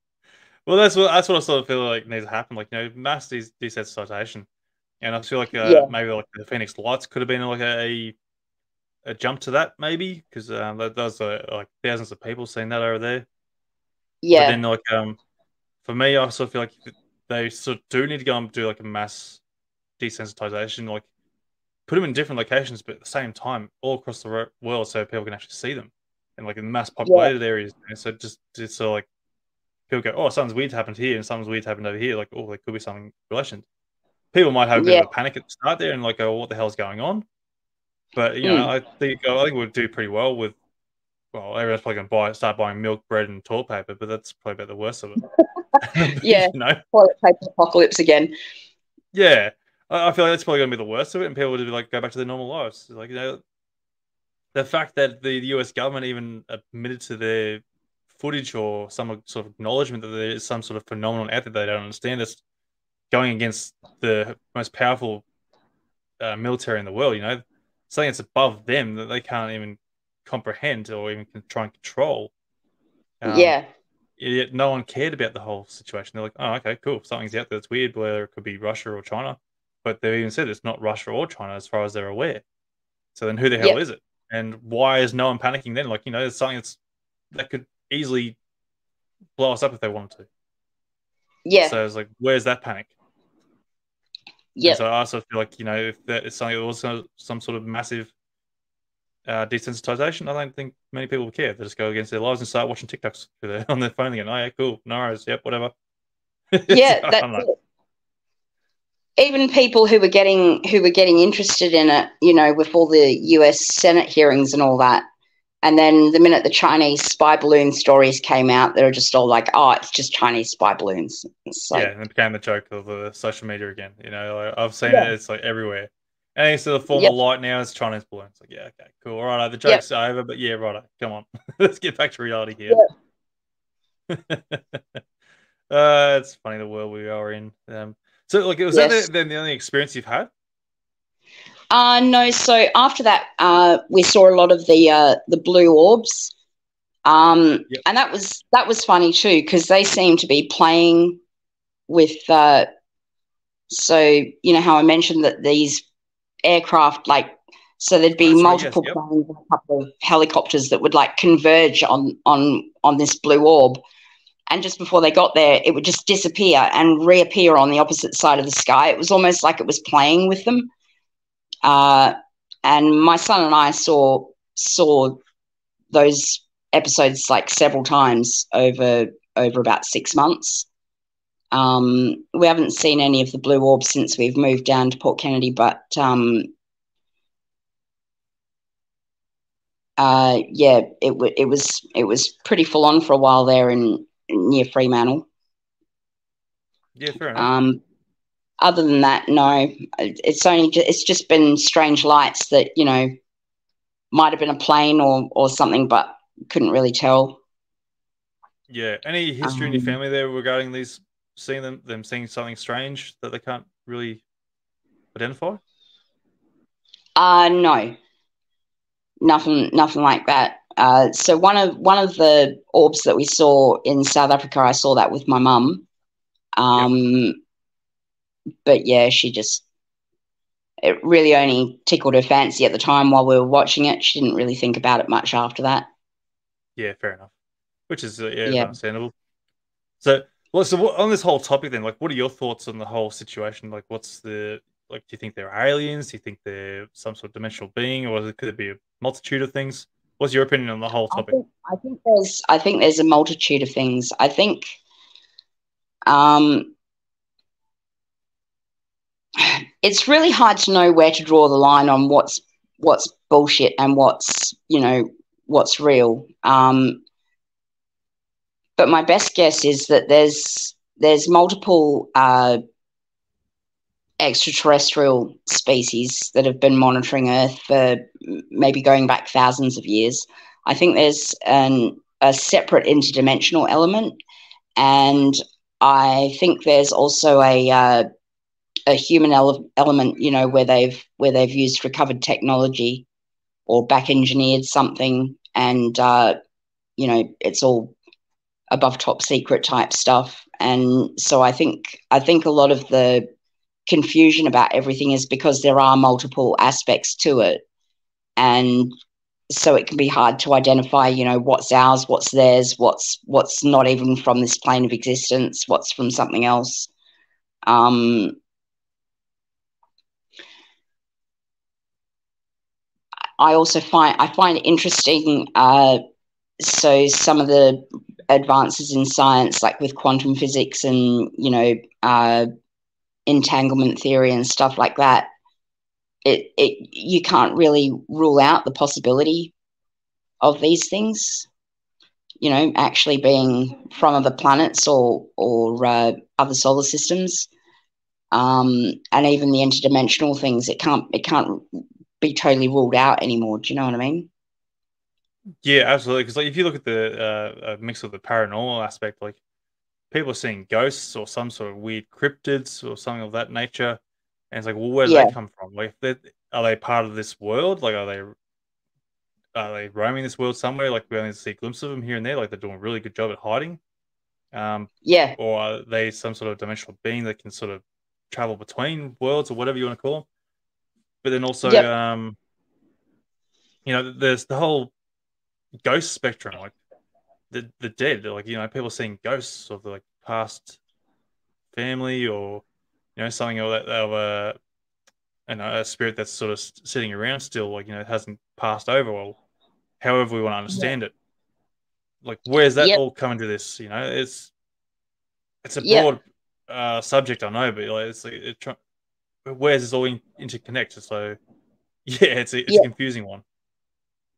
S1: well, that's what that's what I sort of feel like needs to happen. Like you know, mass des- desensitization, and I feel like uh,
S3: Yeah.
S1: maybe like the Phoenix Lights could have been like a a jump to that maybe because um, that does uh, like thousands of people seeing that over there. But
S3: yeah,
S1: then like um, for me, I sort of feel like they sort of do need to go and do like a mass desensitization, like put them in different locations, but at the same time, all across the ro- world, so people can actually see them, and like in mass populated areas. And so just just so like people go, oh, something's weird happened here, and something's weird happened over here. Like, oh, there could be something relation. People might have a bit
S3: Yeah.
S1: of a panic at the start there, and like, oh, what the hell's going on? But you know,
S3: Mm.
S1: I think I think we'll do pretty well with. Well, everyone's probably going to buy start buying milk, bread, and toilet paper, but that's probably about the worst of it.
S3: Yeah.
S1: you know,
S3: toilet paper apocalypse again.
S1: yeah, I, I feel like that's probably going to be the worst of it, and people will like go back to their normal lives. Like you know, the fact that the, the U.S. government even admitted to their footage or some sort of acknowledgement that there is some sort of phenomenon out there they don't understand that's going against the most powerful uh, military in the world. You know, something that's above them that they can't even comprehend or even can try and control. Um,
S3: yeah,
S1: yet no one cared about the whole situation. They're like, oh, okay, cool. Something's out there that's weird, whether it could be Russia or China. But they even said it's not Russia or China as far as they're aware. So then who the hell
S3: Yep.
S1: is it? And why is no one panicking then? Like, you know, there's something that's that could easily blow us up if they wanted to.
S3: yeah,
S1: So it's like, where's that panic?
S3: Yeah,
S1: So I also feel like, you know, if that is something that was some- sort of massive uh, desensitization, I don't think many people would care. They just go against their lives and start watching TikToks their- on their phone again. Oh, yeah, cool. No worries. Yep, whatever.
S3: yeah.
S1: So,
S3: That's it. Even people who were getting who were getting interested in it, you know, with all the U.S. Senate hearings and all that, and then the minute the Chinese spy balloon stories came out, they were just all like, "Oh, it's just Chinese spy balloons." Like,
S1: yeah, and it became the joke of the social media again. You know, like, I've seen
S3: Yeah.
S1: it. It's like everywhere. Anything to the form
S3: Yep.
S1: of light now is Chinese balloons. Like, yeah, okay, cool. All right, the joke's over, but yeah, right. Come on, let's get back to reality here. uh, it's funny the world we are in. Um, so, like, was
S3: Yes.
S1: that the, then the only experience you've had?
S3: Uh, no. So after that, uh, we saw a lot of the uh, the blue orbs, Um,
S1: Yep.
S3: and that was that was funny too because they seemed to be playing with. Uh, so you know how I mentioned that these aircraft, like, so there'd be
S1: That's right,
S3: multiple
S1: yes,
S3: planes a couple of helicopters that would like converge on on on this blue orb, and just before they got there, it would just disappear and reappear on the opposite side of the sky. It was almost like it was playing with them. Uh, and my son and I saw saw those episodes like several times over over about six months. Um, we haven't seen any of the blue orbs since we've moved down to Port Kennedy, but um, uh, yeah, it w- it was it was pretty full on for a while there in near Fremantle.
S1: Yeah, fair enough.
S3: Um, other than that, no. It's only ju- it's just been strange lights that you know might have been a plane or or something, but couldn't really tell.
S1: yeah. Any history in your
S3: um,
S1: family there regarding these seeing them them seeing something strange that they can't really identify?
S3: Uh no, nothing, nothing like that. Uh, so one of one of the orbs that we saw in South Africa, I saw that with my mum. Um, but yeah, she just it really only tickled her fancy at the time while we were watching it. She didn't really think about it much after that.
S1: Yeah, fair enough. Which is uh, yeah,
S3: Yeah.
S1: understandable. So, well, so what, on this whole topic, then, like, what are your thoughts on the whole situation? Like, what's the like? Do you think they're aliens? Do you think they're some sort of dimensional being, or could it be a multitude of things? What's your opinion on the whole
S3: I
S1: topic?
S3: think, I think there's I think there's a multitude of things. I think um, it's really hard to know where to draw the line on what's what's bullshit and what's you know what's real. Um, but my best guess is that there's there's multiple uh, extraterrestrial species that have been monitoring Earth for maybe going back thousands of years. I think there's an, a separate interdimensional element, and I think there's also a uh, a human ele- element. You know, where they've where they've used recovered technology or back engineered something, and uh, you know, it's all above top secret type stuff. And so I think I think a lot of the confusion about everything is because there are multiple aspects to it and so it can be hard to identify you know what's ours what's theirs what's what's not even from this plane of existence what's from something else um i also find i find it interesting uh so some of the advances in science like with quantum physics and you know uh entanglement theory and stuff like that it it you can't really rule out the possibility of these things you know actually being from other planets or or uh, other solar systems. Um and even the interdimensional things it can't it can't be totally ruled out anymore do you know what i mean
S1: Yeah, absolutely. Because like, if you look at the uh, mix of the paranormal aspect, like people are seeing ghosts or some sort of weird cryptids or something of that nature, and it's like, well, where do
S3: Yeah.
S1: they come from? Like, are they part of this world? Like, are they are they roaming this world somewhere? Like, we only see glimpses of them here and there. Like, they're doing a really good job at hiding. Um,
S3: yeah
S1: or are they some sort of dimensional being that can sort of travel between worlds or whatever you want to call them? But then also,
S3: Yep.
S1: um, you know, there's the whole ghost spectrum, like the the dead, like you know, people seeing ghosts of the like past family or you know something of that of a you know a spirit that's sort of sitting around still, like you know, hasn't passed over. Well, however we want to understand it, like where's that
S3: Yep.
S1: all coming to this? You know, it's it's a
S3: Yep.
S1: broad uh, subject, I know, but like it's like it where's this all in, interconnected? So yeah, it's a, it's
S3: Yeah.
S1: a confusing one.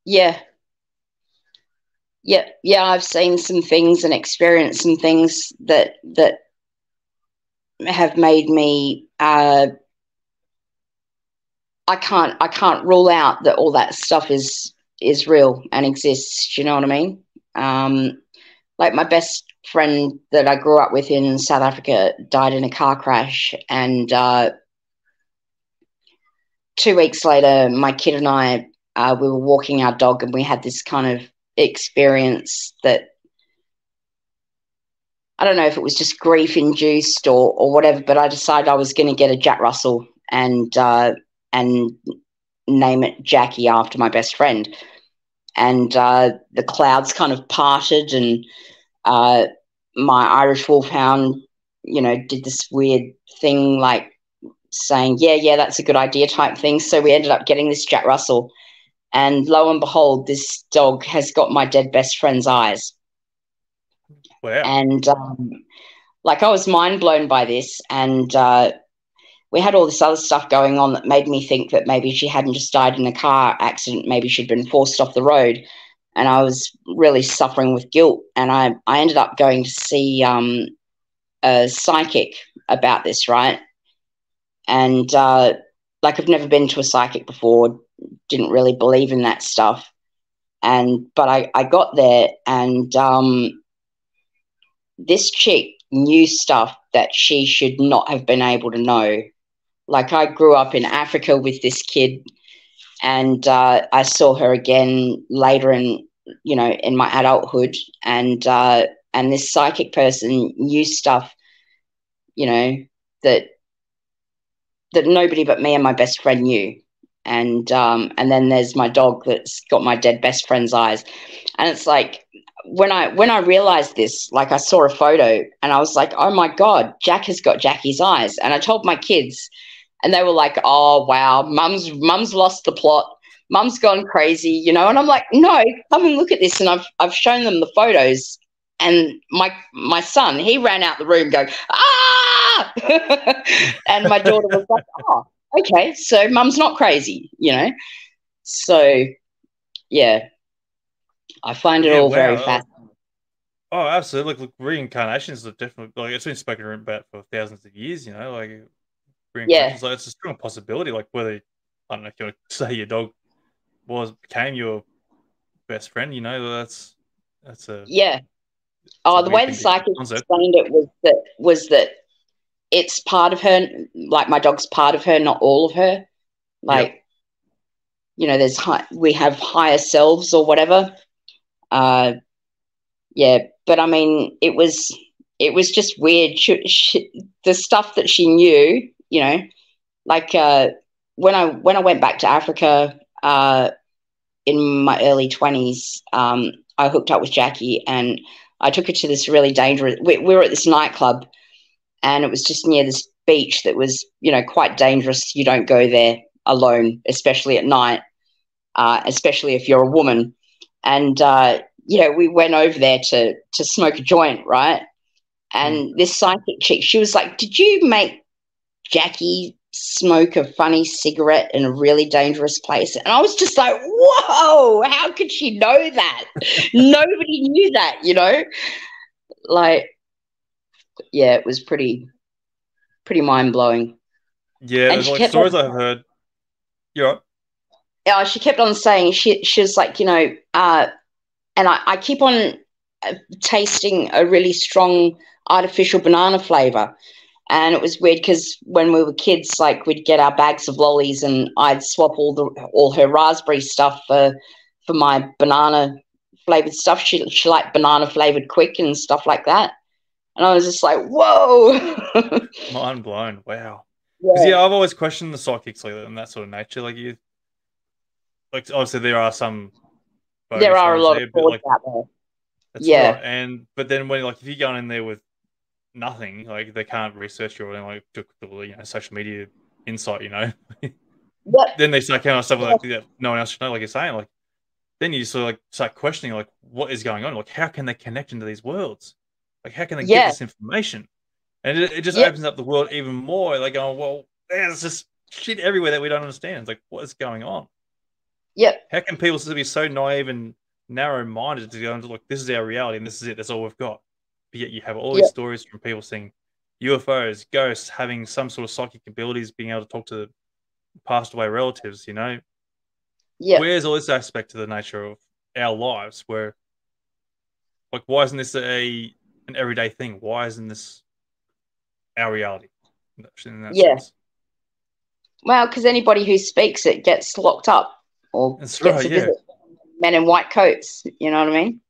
S3: Yeah. Yeah, yeah, I've seen some things and experienced some things that that have made me uh I can't I can't rule out that all that stuff is is real and exists. Do you know what I mean? Um like my best friend that I grew up with in South Africa died in a car crash and uh two weeks later my kid and I uh, we were walking our dog and we had this kind of experience that I don't know if it was just grief induced or, or whatever, but I decided I was going to get a Jack Russell and uh, and name it Jackie after my best friend. And uh, the clouds kind of parted, and uh, my Irish Wolfhound, you know, did this weird thing like saying, "Yeah, yeah, that's a good idea," type thing. So we ended up getting this Jack Russell, and lo and behold, this dog has got my dead best friend's eyes.
S1: Wow.
S3: And um, like I was mind blown by this, and uh, we had all this other stuff going on that made me think that maybe she hadn't just died in a car accident, maybe she'd been forced off the road. And I was really suffering with guilt. And I, I ended up going to see um, a psychic about this, right? And uh, like I've never been to a psychic before, didn't really believe in that stuff. And but I, I got there and um, this chick knew stuff that she should not have been able to know. Like I grew up in Africa with this kid, and uh, I saw her again later in you know in my adulthood, and uh, and this psychic person knew stuff, you know that that nobody but me and my best friend knew. And um, and then there's my dog that's got my dead best friend's eyes, and it's like when I when I realized this, like I saw a photo and I was like, oh my god, Jack has got Jackie's eyes, and I told my kids, and they were like, oh wow, mum's mum's lost the plot, mum's gone crazy, you know, and I'm like, no, come and look at this, and I've I've shown them the photos, and my my son he ran out the room going ah, and my daughter was like, oh okay, so mum's not crazy, you know, so yeah I find it
S1: Yeah,
S3: all
S1: wow.
S3: very fascinating.
S1: Oh, absolutely. Look, look, reincarnations are definitely like it's been spoken about for thousands of years. You know, like reincarnations, like it's a strong possibility. Like whether I don't know if you want to say your dog was became your best friend. You know, that's that's a
S3: Yeah. Oh, the way the psychic explained it was that was that it's part of her, like my dog's part of her, not all of her. Like, you know, there's high, we have higher selves or whatever. Uh, yeah, but I mean, it was it was just weird. She, she, the stuff that she knew, you know, like uh, when I when I went back to Africa uh, in my early twenties, um, I hooked up with Jackie and I took her to this really dangerous. We, we were at this nightclub, and it was just near this beach that was, you know, quite dangerous. You don't go there alone, especially at night, uh, especially if you're a woman. And uh, yeah, we went over there to to smoke a joint, right? And this psychic chick, she was like, "Did you make Jackie smoke a funny cigarette in a really dangerous place?" And I was just like, "Whoa! How could she know that? Nobody knew that, you know." Like, yeah, it was pretty pretty mind blowing.
S1: Yeah,
S3: And
S1: there's
S3: she
S1: like
S3: kept
S1: stories
S3: on-
S1: I've heard. Right.
S3: uh, she kept on saying she she was like you know uh, and I, I keep on uh, tasting a really strong artificial banana flavor and it was weird because when we were kids like we'd get our bags of lollies and i'd swap all the all her raspberry stuff for for my banana flavored stuff she, she liked banana flavored quick and stuff like that and i was just like whoa
S1: Mind blown. Wow. Because yeah, I've always questioned the psychics like that and that sort of nature. Like you, like obviously there are some.
S3: there are a lot
S1: there,
S3: of
S1: like,
S3: out there
S1: That's
S3: Yeah.
S1: right. And but then when like if you go in there with nothing, like they can't research you or like took you know social media insight, you know,
S3: Yep.
S1: then they start coming out stuff like that no one else should know, like you're saying, like then you sort of like start questioning like what is going on, like how can they connect into these worlds, like how can they
S3: Yeah.
S1: get this information, and it, it just
S3: Yep.
S1: opens up the world even more. Like oh well, there's just shit everywhere that we don't understand. It's like what is going on?
S3: Yep.
S1: How can people still be so naive and narrow-minded to go into like this is our reality and this is it, that's all we've got? But yet you have all these
S3: Yeah.
S1: stories from people seeing UFOs, ghosts, having some sort of psychic abilities, being able to talk to passed away relatives. You know,
S3: Yep.
S1: where's all this aspect to the nature of our lives? Where, like, why isn't this a an everyday thing? Why isn't this our reality? In in that
S3: Yeah.
S1: sense?
S3: Well, because anybody who speaks it gets locked up or
S1: That's
S3: gets
S1: right,
S3: a
S1: yeah.
S3: visit. men in white coats. You know what I mean?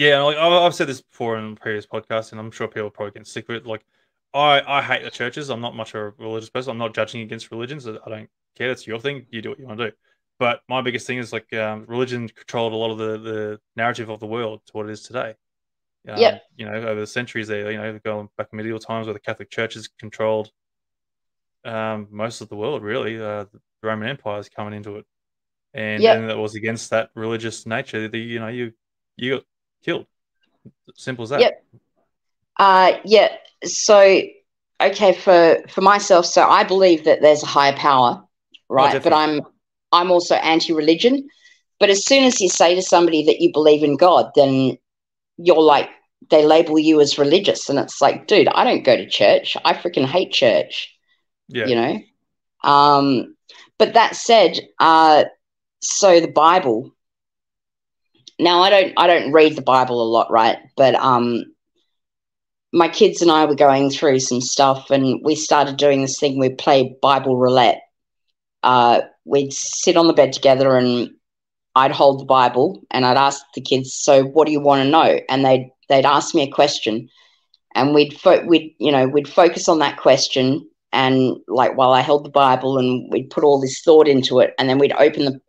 S1: Yeah, like I've said this before in previous podcasts, and I'm sure people probably get sick of it. Like, I I hate the churches. I'm not much of a religious person. I'm not judging against religions. I don't care. That's your thing. You do what you want to do. But my biggest thing is like um, religion controlled a lot of the, the narrative of the world to what it is today. Um,
S3: yeah.
S1: You know, over the centuries, there, you know, going back in medieval times where the Catholic Church controlled um, most of the world, really. Uh, the Roman Empire is coming into it, and
S3: Yep.
S1: that was against that religious nature. The you know you you got killed. Simple as that.
S3: Yep. Uh, yeah. So, okay, for for myself, so I believe that there's a higher power, right? but. I'm I'm also anti-religion. But as soon as you say to somebody that you believe in God, then you're like they label you as religious, and it's like, dude, I don't go to church. I freaking hate church.
S1: Yeah.
S3: You know. Um, but that said, uh, so the Bible. Now I don't I don't read the Bible a lot, right? But um, my kids and I were going through some stuff, and we started doing this thing. We play Bible roulette. Uh, we'd sit on the bed together, and I'd hold the Bible, and I'd ask the kids, "So, what do you want to know?" And they'd they'd ask me a question, and we'd fo- we'd you know we'd focus on that question, and like while I held the Bible, and we'd put all this thought into it, and then we'd open the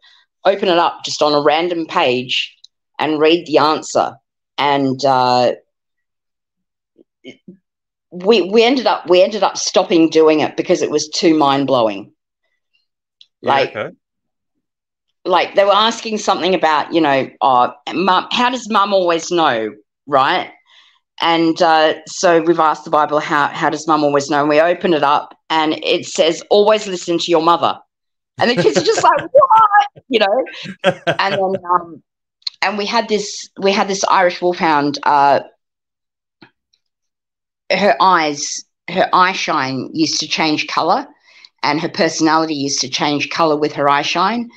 S3: open it up just on a random page and read the answer, and uh, we we ended up we ended up stopping doing it because it was too mind blowing.
S1: Yeah,
S3: Like
S1: okay.
S3: like they were asking something about you know uh, mum, how does mum always know right? And uh, so we've asked the bible how, how does mum always know? And we open it up and it says always listen to your mother. And the kids are just like what? You know? And then um, and we had this we had this irish wolfhound uh, her eyes her eye shine used to change color and her personality used to change color with her eye shine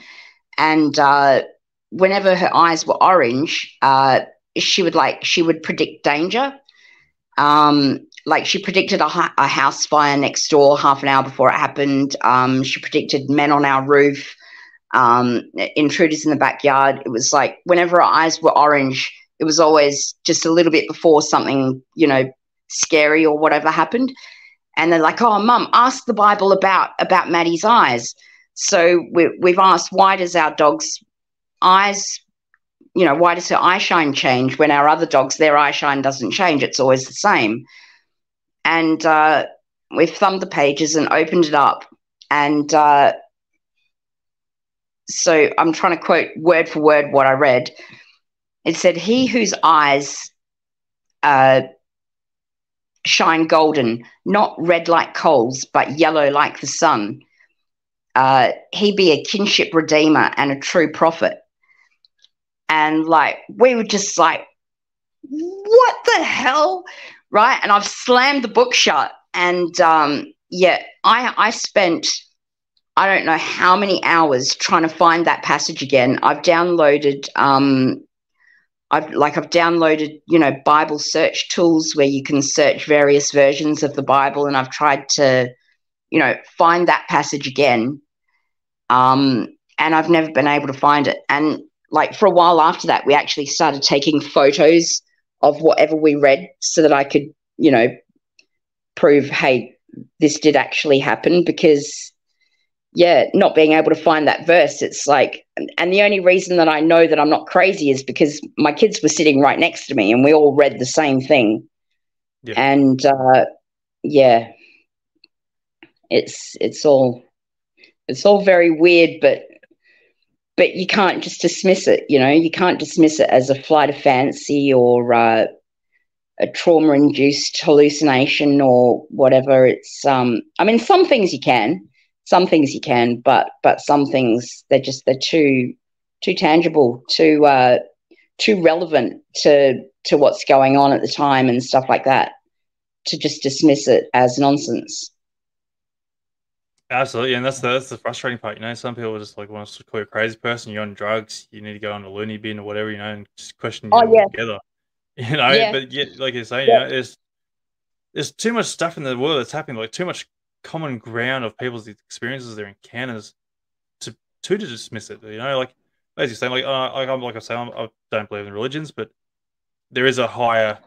S3: and uh, whenever her eyes were orange, uh, she would like she would predict danger. Um, like she predicted a, a house fire next door half an hour before it happened. Um, she predicted men on our roof, um, intruders in the backyard. It was like whenever her eyes were orange, it was always just a little bit before something you know scary or whatever happened. And they're like, "Oh, mum, ask the Bible about about Maddie's eyes." So we, we've asked, why does our dog's eyes, you know, why does her eye shine change when our other dogs, their eye shine doesn't change? It's always the same. And uh, we've thumbed the pages and opened it up. And uh, so I'm trying to quote word for word what I read. It said, He whose eyes uh, shine golden, not red like coals, but yellow like the sun uh, he be a kinship redeemer and a true prophet. And like, we were just like, what the hell? Right. And I've slammed the book shut. And um, yeah, I, I spent, I don't know how many hours trying to find that passage again. I've downloaded, um, I've like, I've downloaded, you know, Bible search tools where you can search various versions of the Bible. And I've tried to, you know, find that passage again. Um, and I've never been able to find it. And like for a while after that, we actually started taking photos of whatever we read so that I could, you know, prove, hey, this did actually happen because yeah, not being able to find that verse, it's like, and the only reason that I know that I'm not crazy is because my kids were sitting right next to me and we all read the same thing.
S1: Yeah.
S3: And uh, yeah, it's it's all it's all very weird, but but you can't just dismiss it. You know, you can't dismiss it as a flight of fancy or uh, a trauma-induced hallucination or whatever. It's um, I mean, some things you can, some things you can, but but some things they're just they're too too tangible, too uh, too relevant to to what's going on at the time and stuff like that. To just dismiss it as nonsense.
S1: Absolutely, and that's the that's the frustrating part. You know, some people just like want to call you a crazy person. You're on drugs. You need to go on a loony bin or whatever. You know, and just question you
S3: Oh, yeah.
S1: together. You know,
S3: Yeah.
S1: but yet, like you're saying,
S3: Yeah.
S1: you know, there's there's too much stuff in the world that's happening. Like too much common ground of people's experiences, their encounters, to to dismiss it. You know, like as you say, like uh, like I'm like I say, I'm, I don't believe in religions, but there is a higher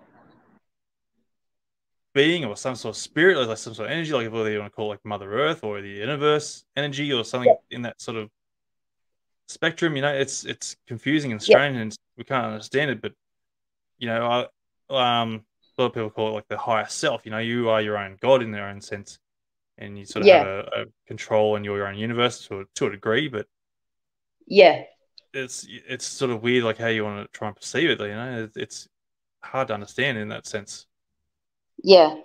S1: being or some sort of spirit, like some sort of energy, like whether you want to call it like Mother Earth or the universe energy or something yeah. in that sort of spectrum. You know, it's it's confusing and strange, yeah. and we can't understand it. But you know, I, um, a lot of people call it like the higher self. You know, you are your own god in their own sense, and you sort of yeah. have a, a, control in your own universe to a, to a degree. But
S3: yeah,
S1: it's it's sort of weird, like how you want to try and perceive it. You know, it's hard to understand in that sense.
S3: Yeah,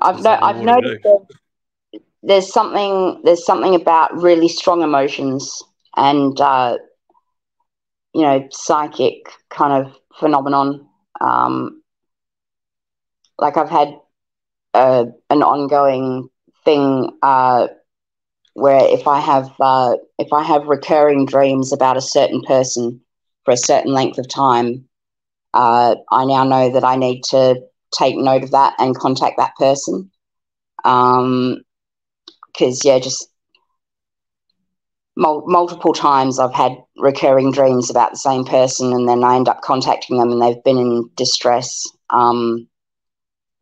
S3: I've no, I've noticed there's something there's something about really strong emotions and uh, you know psychic kind of phenomenon. Um, like I've had uh, an ongoing thing uh, where if I have uh, if I have recurring dreams about a certain person for a certain length of time, uh, I now know that I need to take note of that and contact that person. Um, because yeah, just mul- multiple times I've had recurring dreams about the same person, and then I end up contacting them, and they've been in distress. Um,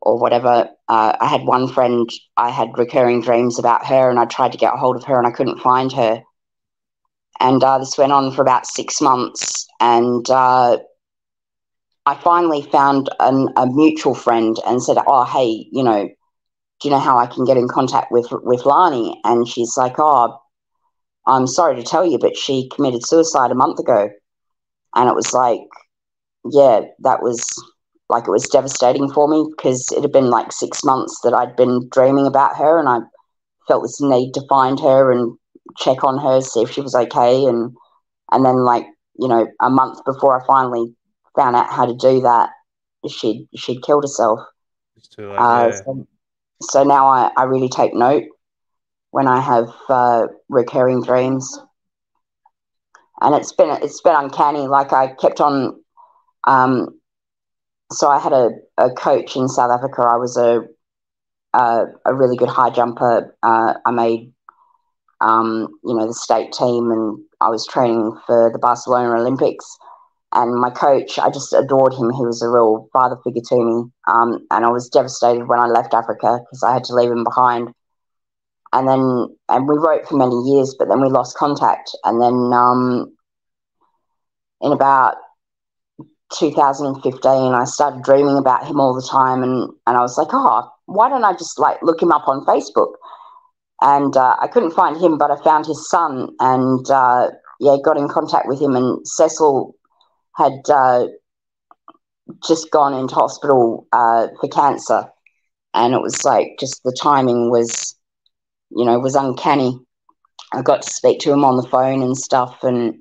S3: or whatever. Uh, I had one friend, I had recurring dreams about her, and I tried to get a hold of her and I couldn't find her. And uh, this went on for about six months. And uh, I finally found an, a mutual friend and said, Oh, hey, you know, do you know how I can get in contact with, with Lani? And she's like, Oh, I'm sorry to tell you, but she committed suicide a month ago. And it was like, yeah, that was like it was devastating for me because it had been like six months that I'd been dreaming about her and I felt this need to find her and check on her, see if she was okay. And, and then like, you know, a month before I finally found out how to do that, she'd, she'd killed herself.
S1: Late, uh,
S3: yeah. so, so, now I, I really take note when I have uh, recurring dreams. And it's been, it's been uncanny. Like I kept on, um, so I had a, a coach in South Africa. I was a a, a really good high jumper. Uh, I made um, you know the state team, and I was training for the Barcelona Olympics. And my coach, I just adored him. He was a real father figure to me. Um, and I was devastated when I left Africa because I had to leave him behind. And then, and we wrote for many years, but then we lost contact. And then, um, in about 2015, I started dreaming about him all the time, and and I was like, oh, why don't I just like look him up on Facebook? And uh, I couldn't find him, but I found his son, and uh, yeah, got in contact with him. And Cecil had uh, just gone into hospital uh, for cancer, and it was like just the timing was, you know, was uncanny. I got to speak to him on the phone and stuff, and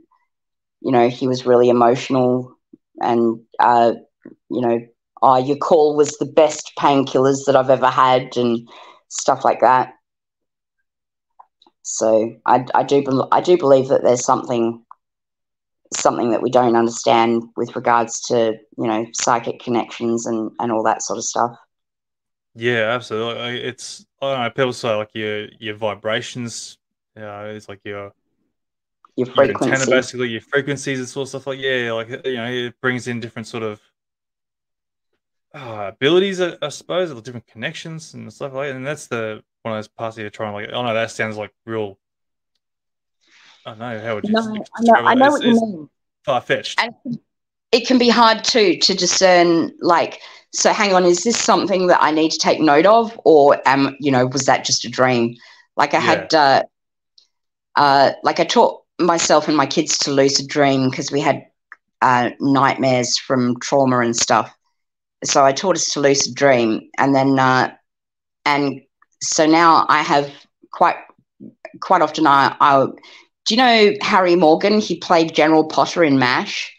S3: you know, he was really emotional and uh, you know, oh, your call was the best painkillers that I've ever had, and stuff like that. So I, I do I do believe that there's something something that we don't understand with regards to you know psychic connections and and all that sort of stuff.
S1: Yeah, absolutely. It's I don't know. People say like your your vibrations. You know, it's like your
S3: your frequency. Your antenna,
S1: basically your frequencies and sort of stuff like yeah, like you know, it brings in different sort of uh, abilities, I, I suppose, or different connections and stuff like that. And that's the one of those parts you're trying like, oh no, that sounds like real. I don't know how would you?
S3: No, I know, I know what you mean.
S1: Far fetched.
S3: And it can be hard too to discern, like, so hang on, is this something that I need to take note of, or am you know, was that just a dream? Like I yeah. had, uh, uh, like I taught myself and my kids to lucid dream because we had uh, nightmares from trauma and stuff. So I taught us to lucid dream, and then uh, and so now I have quite quite often I, I do you know Harry Morgan? He played General Potter in MASH.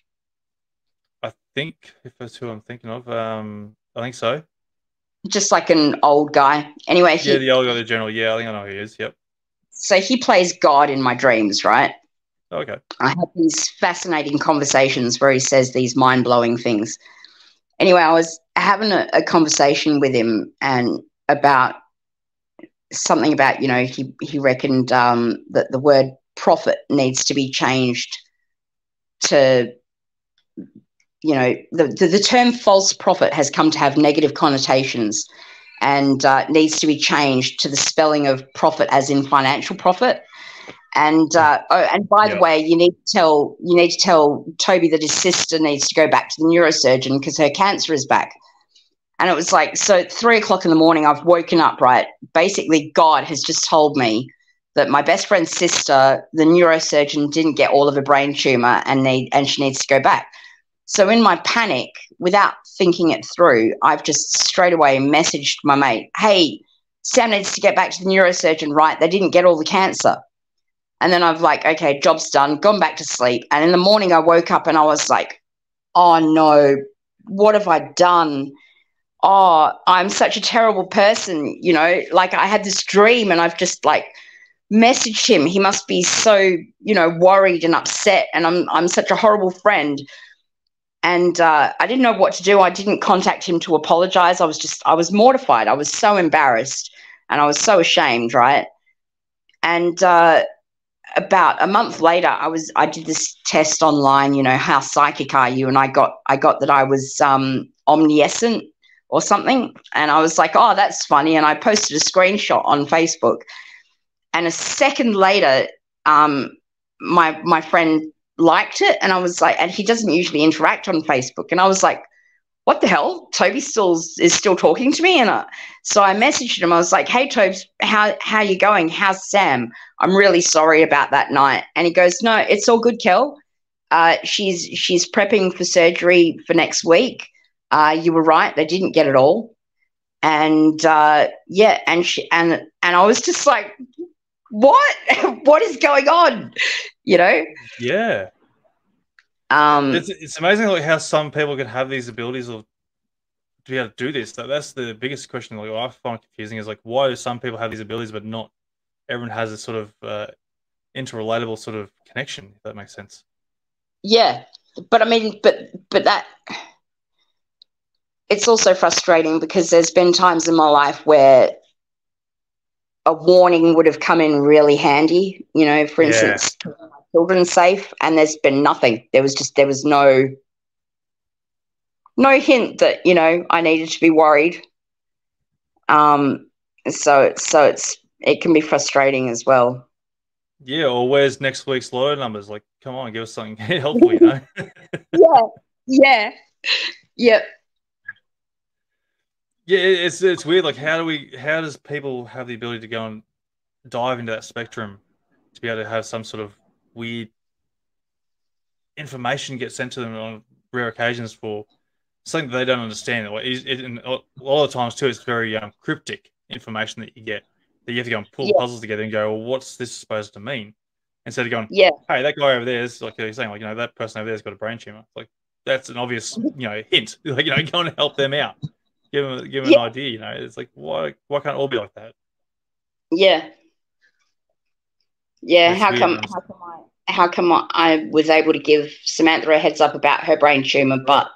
S1: I think if that's who I'm thinking of, um, I think so.
S3: Just like an old guy. Anyway,
S1: he, yeah, the old guy, the general. Yeah, I think I know who he is. Yep.
S3: So he plays God in my dreams, right?
S1: Okay. I
S3: have these fascinating conversations where he says these mind blowing things. Anyway, I was having a, a, conversation with him and about something about, you know, he, he reckoned um, that the word prophet needs to be changed to you know the, the, the term false prophet has come to have negative connotations and uh, needs to be changed to the spelling of profit as in financial profit and uh, oh, and by yeah. the way, you need to tell you need to tell Toby that his sister needs to go back to the neurosurgeon because her cancer is back. And it was like so three o'clock in the morning. I've woken up right. Basically, God has just told me that my best friend's sister, the neurosurgeon, didn't get all of her brain tumor and need and she needs to go back. So in my panic, without thinking it through, I've just straight away messaged my mate, "Hey, Sam needs to get back to the neurosurgeon. Right? They didn't get all the cancer." And then I've like, okay, job's done, gone back to sleep. And in the morning, I woke up and I was like, oh no, what have I done? Oh, I'm such a terrible person. You know, like I had this dream and I've just like messaged him. He must be so, you know, worried and upset. And I'm, I'm such a horrible friend. And uh, I didn't know what to do. I didn't contact him to apologize. I was just, I was mortified. I was so embarrassed and I was so ashamed, right? And, uh, about a month later, I was I did this test online. You know, how psychic are you? And I got I got that I was um, omniscient or something, and I was like, oh, that's funny. And I posted a screenshot on Facebook, and a second later, um, my my friend liked it, and I was like, and he doesn't usually interact on Facebook, and I was like, what the hell? Toby still is still talking to me, and I, so I messaged him. I was like, "Hey, Tobes, how how you going? How's Sam? I'm really sorry about that night." And he goes, "No, it's all good, Kel. Uh, she's she's prepping for surgery for next week. Uh, you were right; they didn't get it all." And uh, yeah, and she and and I was just like, "What? what is going on?" You know?
S1: Yeah.
S3: Um,
S1: it's, it's amazing like how some people can have these abilities of to be able to do this. That, that's the biggest question. Like I find confusing is like why do some people have these abilities but not everyone has a sort of uh, interrelatable sort of connection. If that makes sense.
S3: Yeah, but I mean, but but that it's also frustrating because there's been times in my life where a warning would have come in really handy. You know, for instance, yeah children safe and there's been nothing. There was just there was no no hint that you know i needed to be worried. Um so so it's it can be frustrating as well.
S1: Yeah or where's next week's lotto numbers. Like come on give us something helpful you know?
S3: Yeah yeah yep.
S1: Yeah it's it's weird. Like how do we how does people have the ability to go and dive into that spectrum to be able to have some sort of weird information gets sent to them on rare occasions for something that they don't understand. Like it, it, a lot of times too, it's very um, cryptic information that you get that you have to go and pull yeah. puzzles together and go, well, what's this supposed to mean? Instead of going,
S3: yeah,
S1: hey, that guy over there is like you're saying, like you know, that person over there's got a brain tumor. Like that's an obvious, you know, hint. Like you know, go and help them out. Give them, give them yeah. an idea. You know, it's like why, why can't it all be like that?
S3: Yeah, yeah, how come, how come I how come I was able to give Samantha a heads up about her brain tumor, but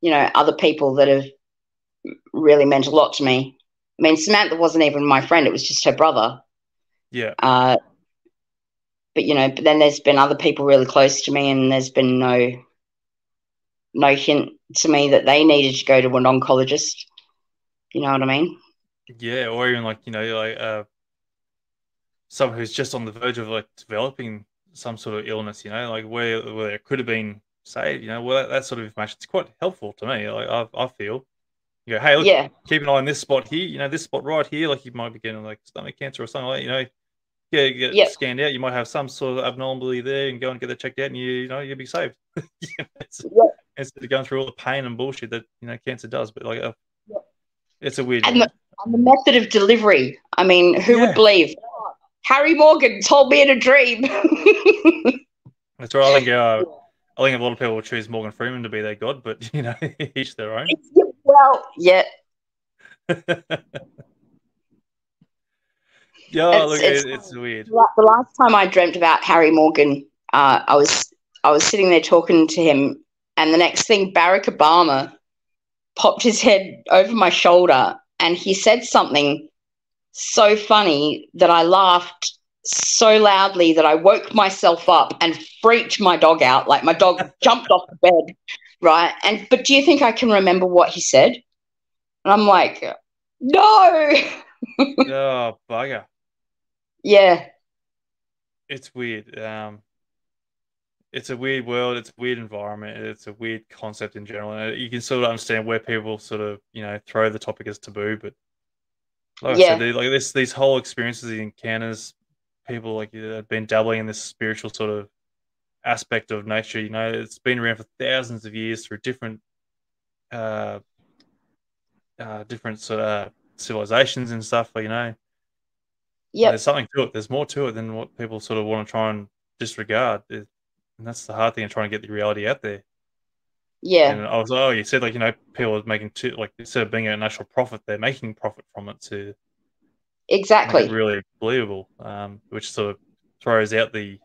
S3: you know other people that have really meant a lot to me. I mean, Samantha wasn't even my friend; it was just her brother.
S1: Yeah.
S3: Uh, but you know, but then there's been other people really close to me, and there's been no no hint to me that they needed to go to an oncologist. You know what I mean?
S1: Yeah, or even like you know, like uh, someone who's just on the verge of like developing some sort of illness, you know, like where where it could have been saved, you know, well that, that sort of information it's quite helpful to me. Like I, I feel, you go, hey, look, yeah. keep an eye on this spot here, you know, this spot right here, like you might be getting like stomach cancer or something like that, you know, get get yep. scanned out. You might have some sort of abnormality there, and go and get that checked out, and you you know you'll be saved. Instead of going through all the pain and bullshit that you know cancer does, but like, uh, it's a weird.
S3: And the, and the, method of delivery. I mean, who would believe? Harry Morgan told me in a dream.
S1: That's right. I think uh, I think a lot of people will choose Morgan Freeman to be their god, but you know, each their own.
S3: Well, yeah.
S1: yeah, it's, look, it's, it's, weird.
S3: The last time I dreamt about Harry Morgan, uh, I was I was sitting there talking to him, and the next thing, Barack Obama popped his head over my shoulder, and he said something so funny that I laughed so loudly that I woke myself up and freaked my dog out. Like my dog jumped off the bed, right? And but do you think I can remember what he said? And I'm like, no.
S1: oh bugger.
S3: Yeah.
S1: It's weird. Um, it's a weird world. It's a weird environment. It's a weird concept in general. And you can sort of understand where people sort of you know throw the topic as taboo, but like yeah. I said, like this these whole experiences, the encounters, people like have been dabbling in this spiritual sort of aspect of nature. You know, it's been around for thousands of years through different, uh, uh different sort of civilizations and stuff. You know,
S3: yeah,
S1: there's something to it. There's more to it than what people sort of want to try and disregard. and that's the hard thing in trying to get the reality out there.
S3: Yeah.
S1: And I was, like, oh, you said like you know people are making two like instead of being a national prophet, they're making profit from it to
S3: exactly
S1: really believable, um, which sort of throws out the,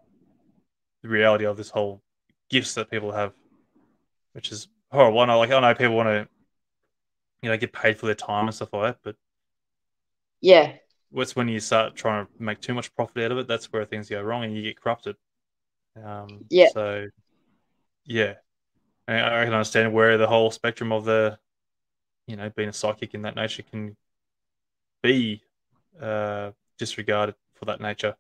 S1: the reality of this whole gifts that people have, which is horrible. I know, like I know people want to, you know, get paid for their time and stuff like that, but
S3: yeah,
S1: what's when you start trying to make too much profit out of it? That's where things go wrong and you get corrupted. Um,
S3: yeah.
S1: So, yeah, I can understand where the whole spectrum of the, you know, being a psychic in that nature can be uh, disregarded for that nature.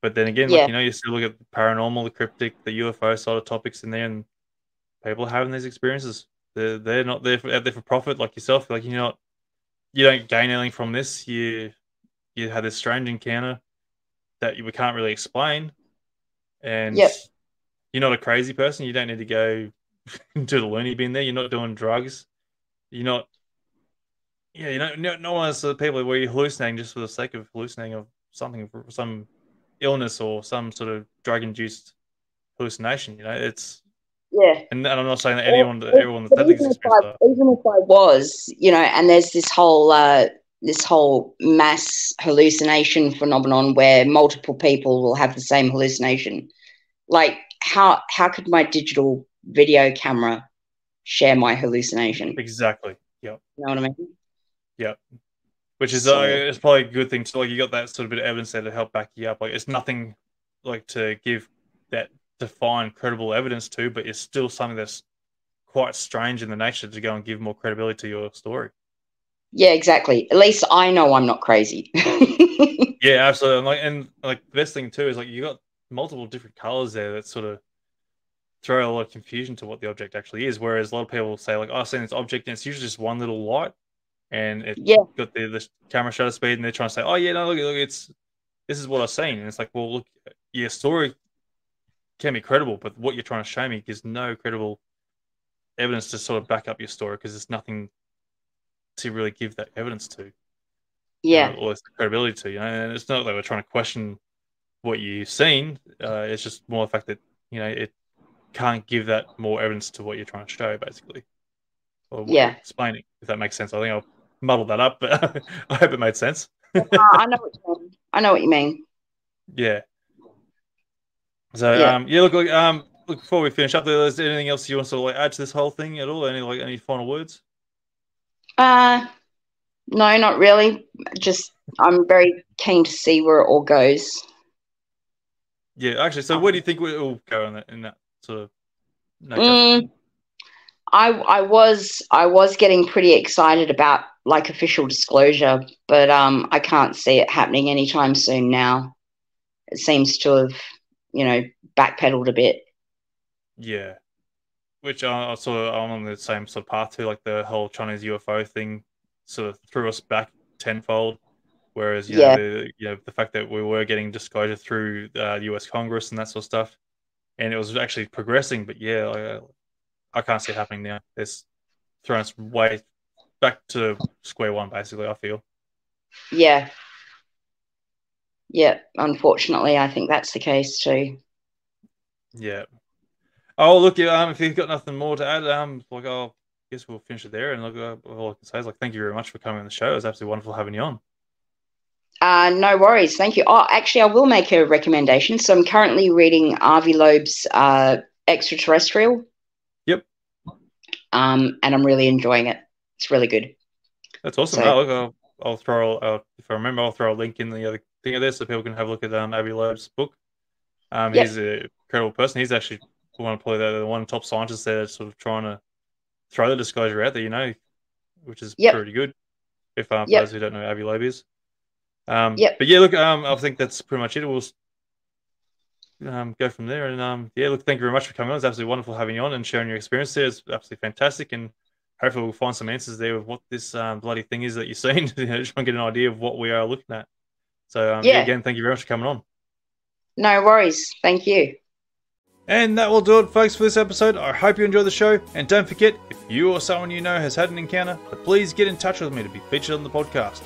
S1: But then again, yeah. like, you know, you still look at the paranormal, the cryptic, the UFO side of topics in there, and people are having these experiences. They're they're not there for, out there for profit like yourself. Like you're not, you don't gain anything from this. You you had this strange encounter that you can't really explain, and
S3: yep.
S1: you're not a crazy person. You don't need to go to the loony bin there. You're not doing drugs. You're not. Yeah, you know, no, no one the people where you're hallucinating just for the sake of hallucinating of something, some illness or some sort of drug-induced hallucination. You know, it's
S3: yeah.
S1: And, and I'm not saying that anyone, well, everyone that
S3: even, if I, even if I was, you know, and there's this whole uh, this whole mass hallucination phenomenon where multiple people will have the same hallucination. Like, how how could my digital video camera share my hallucination.
S1: Exactly. Yep.
S3: You know what I mean?
S1: Yep. Which is so, uh, it's probably a good thing to like you got that sort of bit of evidence there to help back you up. Like it's nothing like to give that define credible evidence to, but it's still something that's quite strange in the nature to go and give more credibility to your story.
S3: Yeah, exactly. At least I know I'm not crazy.
S1: yeah, absolutely. And like, and like the best thing too is like you got multiple different colors there that sort of throw a lot of confusion to what the object actually is. Whereas a lot of people say like, oh, I've seen this object and it's usually just one little light, and it's
S3: yeah.
S1: got the, the camera shutter speed, and they're trying to say, oh yeah, no, look, look, it's this is what I've seen, and it's like, well, look, your story can be credible, but what you're trying to show me gives no credible evidence to sort of back up your story because there's nothing to really give that evidence to.
S3: Yeah.
S1: You know, or credibility to, you know, and it's not that we're trying to question what you've seen. Uh, it's just more the fact that, you know, it can't give that more evidence to what you're trying to show, basically.
S3: Or yeah.
S1: Explaining, if that makes sense. I think I'll muddle that up, but I hope it made sense.
S3: uh, I know what you mean. I know what you mean.
S1: Yeah. So yeah. um yeah, look, look um look before we finish up, is there anything else you want to like add to this whole thing at all? Any like any final words?
S3: Uh no, not really. Just I'm very keen to see where it all goes.
S1: Yeah, actually, so where do you think we'll go in that in that of
S3: mm, I I was I was getting pretty excited about like official disclosure, but um I can't see it happening anytime soon now. It seems to have, you know, backpedaled a bit.
S1: Yeah. Which I, I sort of I'm on the same sort of path to like the whole Chinese UFO thing sort of threw us back tenfold. Whereas you yeah. know, the, you know the fact that we were getting disclosure through uh, U.S. Congress and that sort of stuff, and it was actually progressing. But yeah, I, I can't see it happening now. It's thrown us way back to square one, basically. I feel.
S3: Yeah. Yeah. Unfortunately, I think that's the case too.
S1: Yeah. Oh, look, um, if you've got nothing more to add, um, like I'll guess we'll finish it there. And look, uh, all I can say is like, thank you very much for coming on the show. It was absolutely wonderful having you on.
S3: Uh, no worries. Thank you. Oh, actually, I will make a recommendation. So I'm currently reading Avi Loeb's uh, Extraterrestrial.
S1: Yep.
S3: Um, and I'm really enjoying it. It's really good.
S1: That's awesome. So, I'll, I'll, I'll, throw, uh, if I remember, I'll throw a link in the other thing of there so people can have a look at um, Avi Loeb's book. Um,
S3: Yep.
S1: He's an incredible person. He's actually one of probably the, the one top scientist there that's sort of trying to throw the disclosure out there, you know, which is
S3: Yep.
S1: pretty good. If um, for
S3: Yep.
S1: those who don't know who Avi Loeb is. Um,
S3: Yep.
S1: But yeah, look, um, I think that's pretty much it. We'll um, go from there. And um, yeah, look, thank you very much for coming on. It's absolutely wonderful having you on and sharing your experience there. It's absolutely fantastic. And hopefully we'll find some answers there of what this um, bloody thing is that you're seeing. you know, just want to get an idea of what we are looking at. So um, yeah.
S3: Yeah.
S1: again, thank you very much for coming on.
S3: No worries. Thank you.
S1: And that will do it, folks, for this episode. I hope you enjoyed the show. And don't forget, if you or someone you know has had an encounter, please get in touch with me to be featured on the podcast.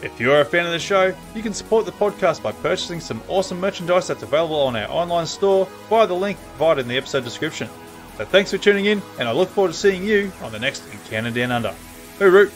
S1: If you're a fan of the show, you can support the podcast by purchasing some awesome merchandise that's available on our online store via the link provided in the episode description. So thanks for tuning in, and I look forward to seeing you on the next Encounter Down Under. Hooroo!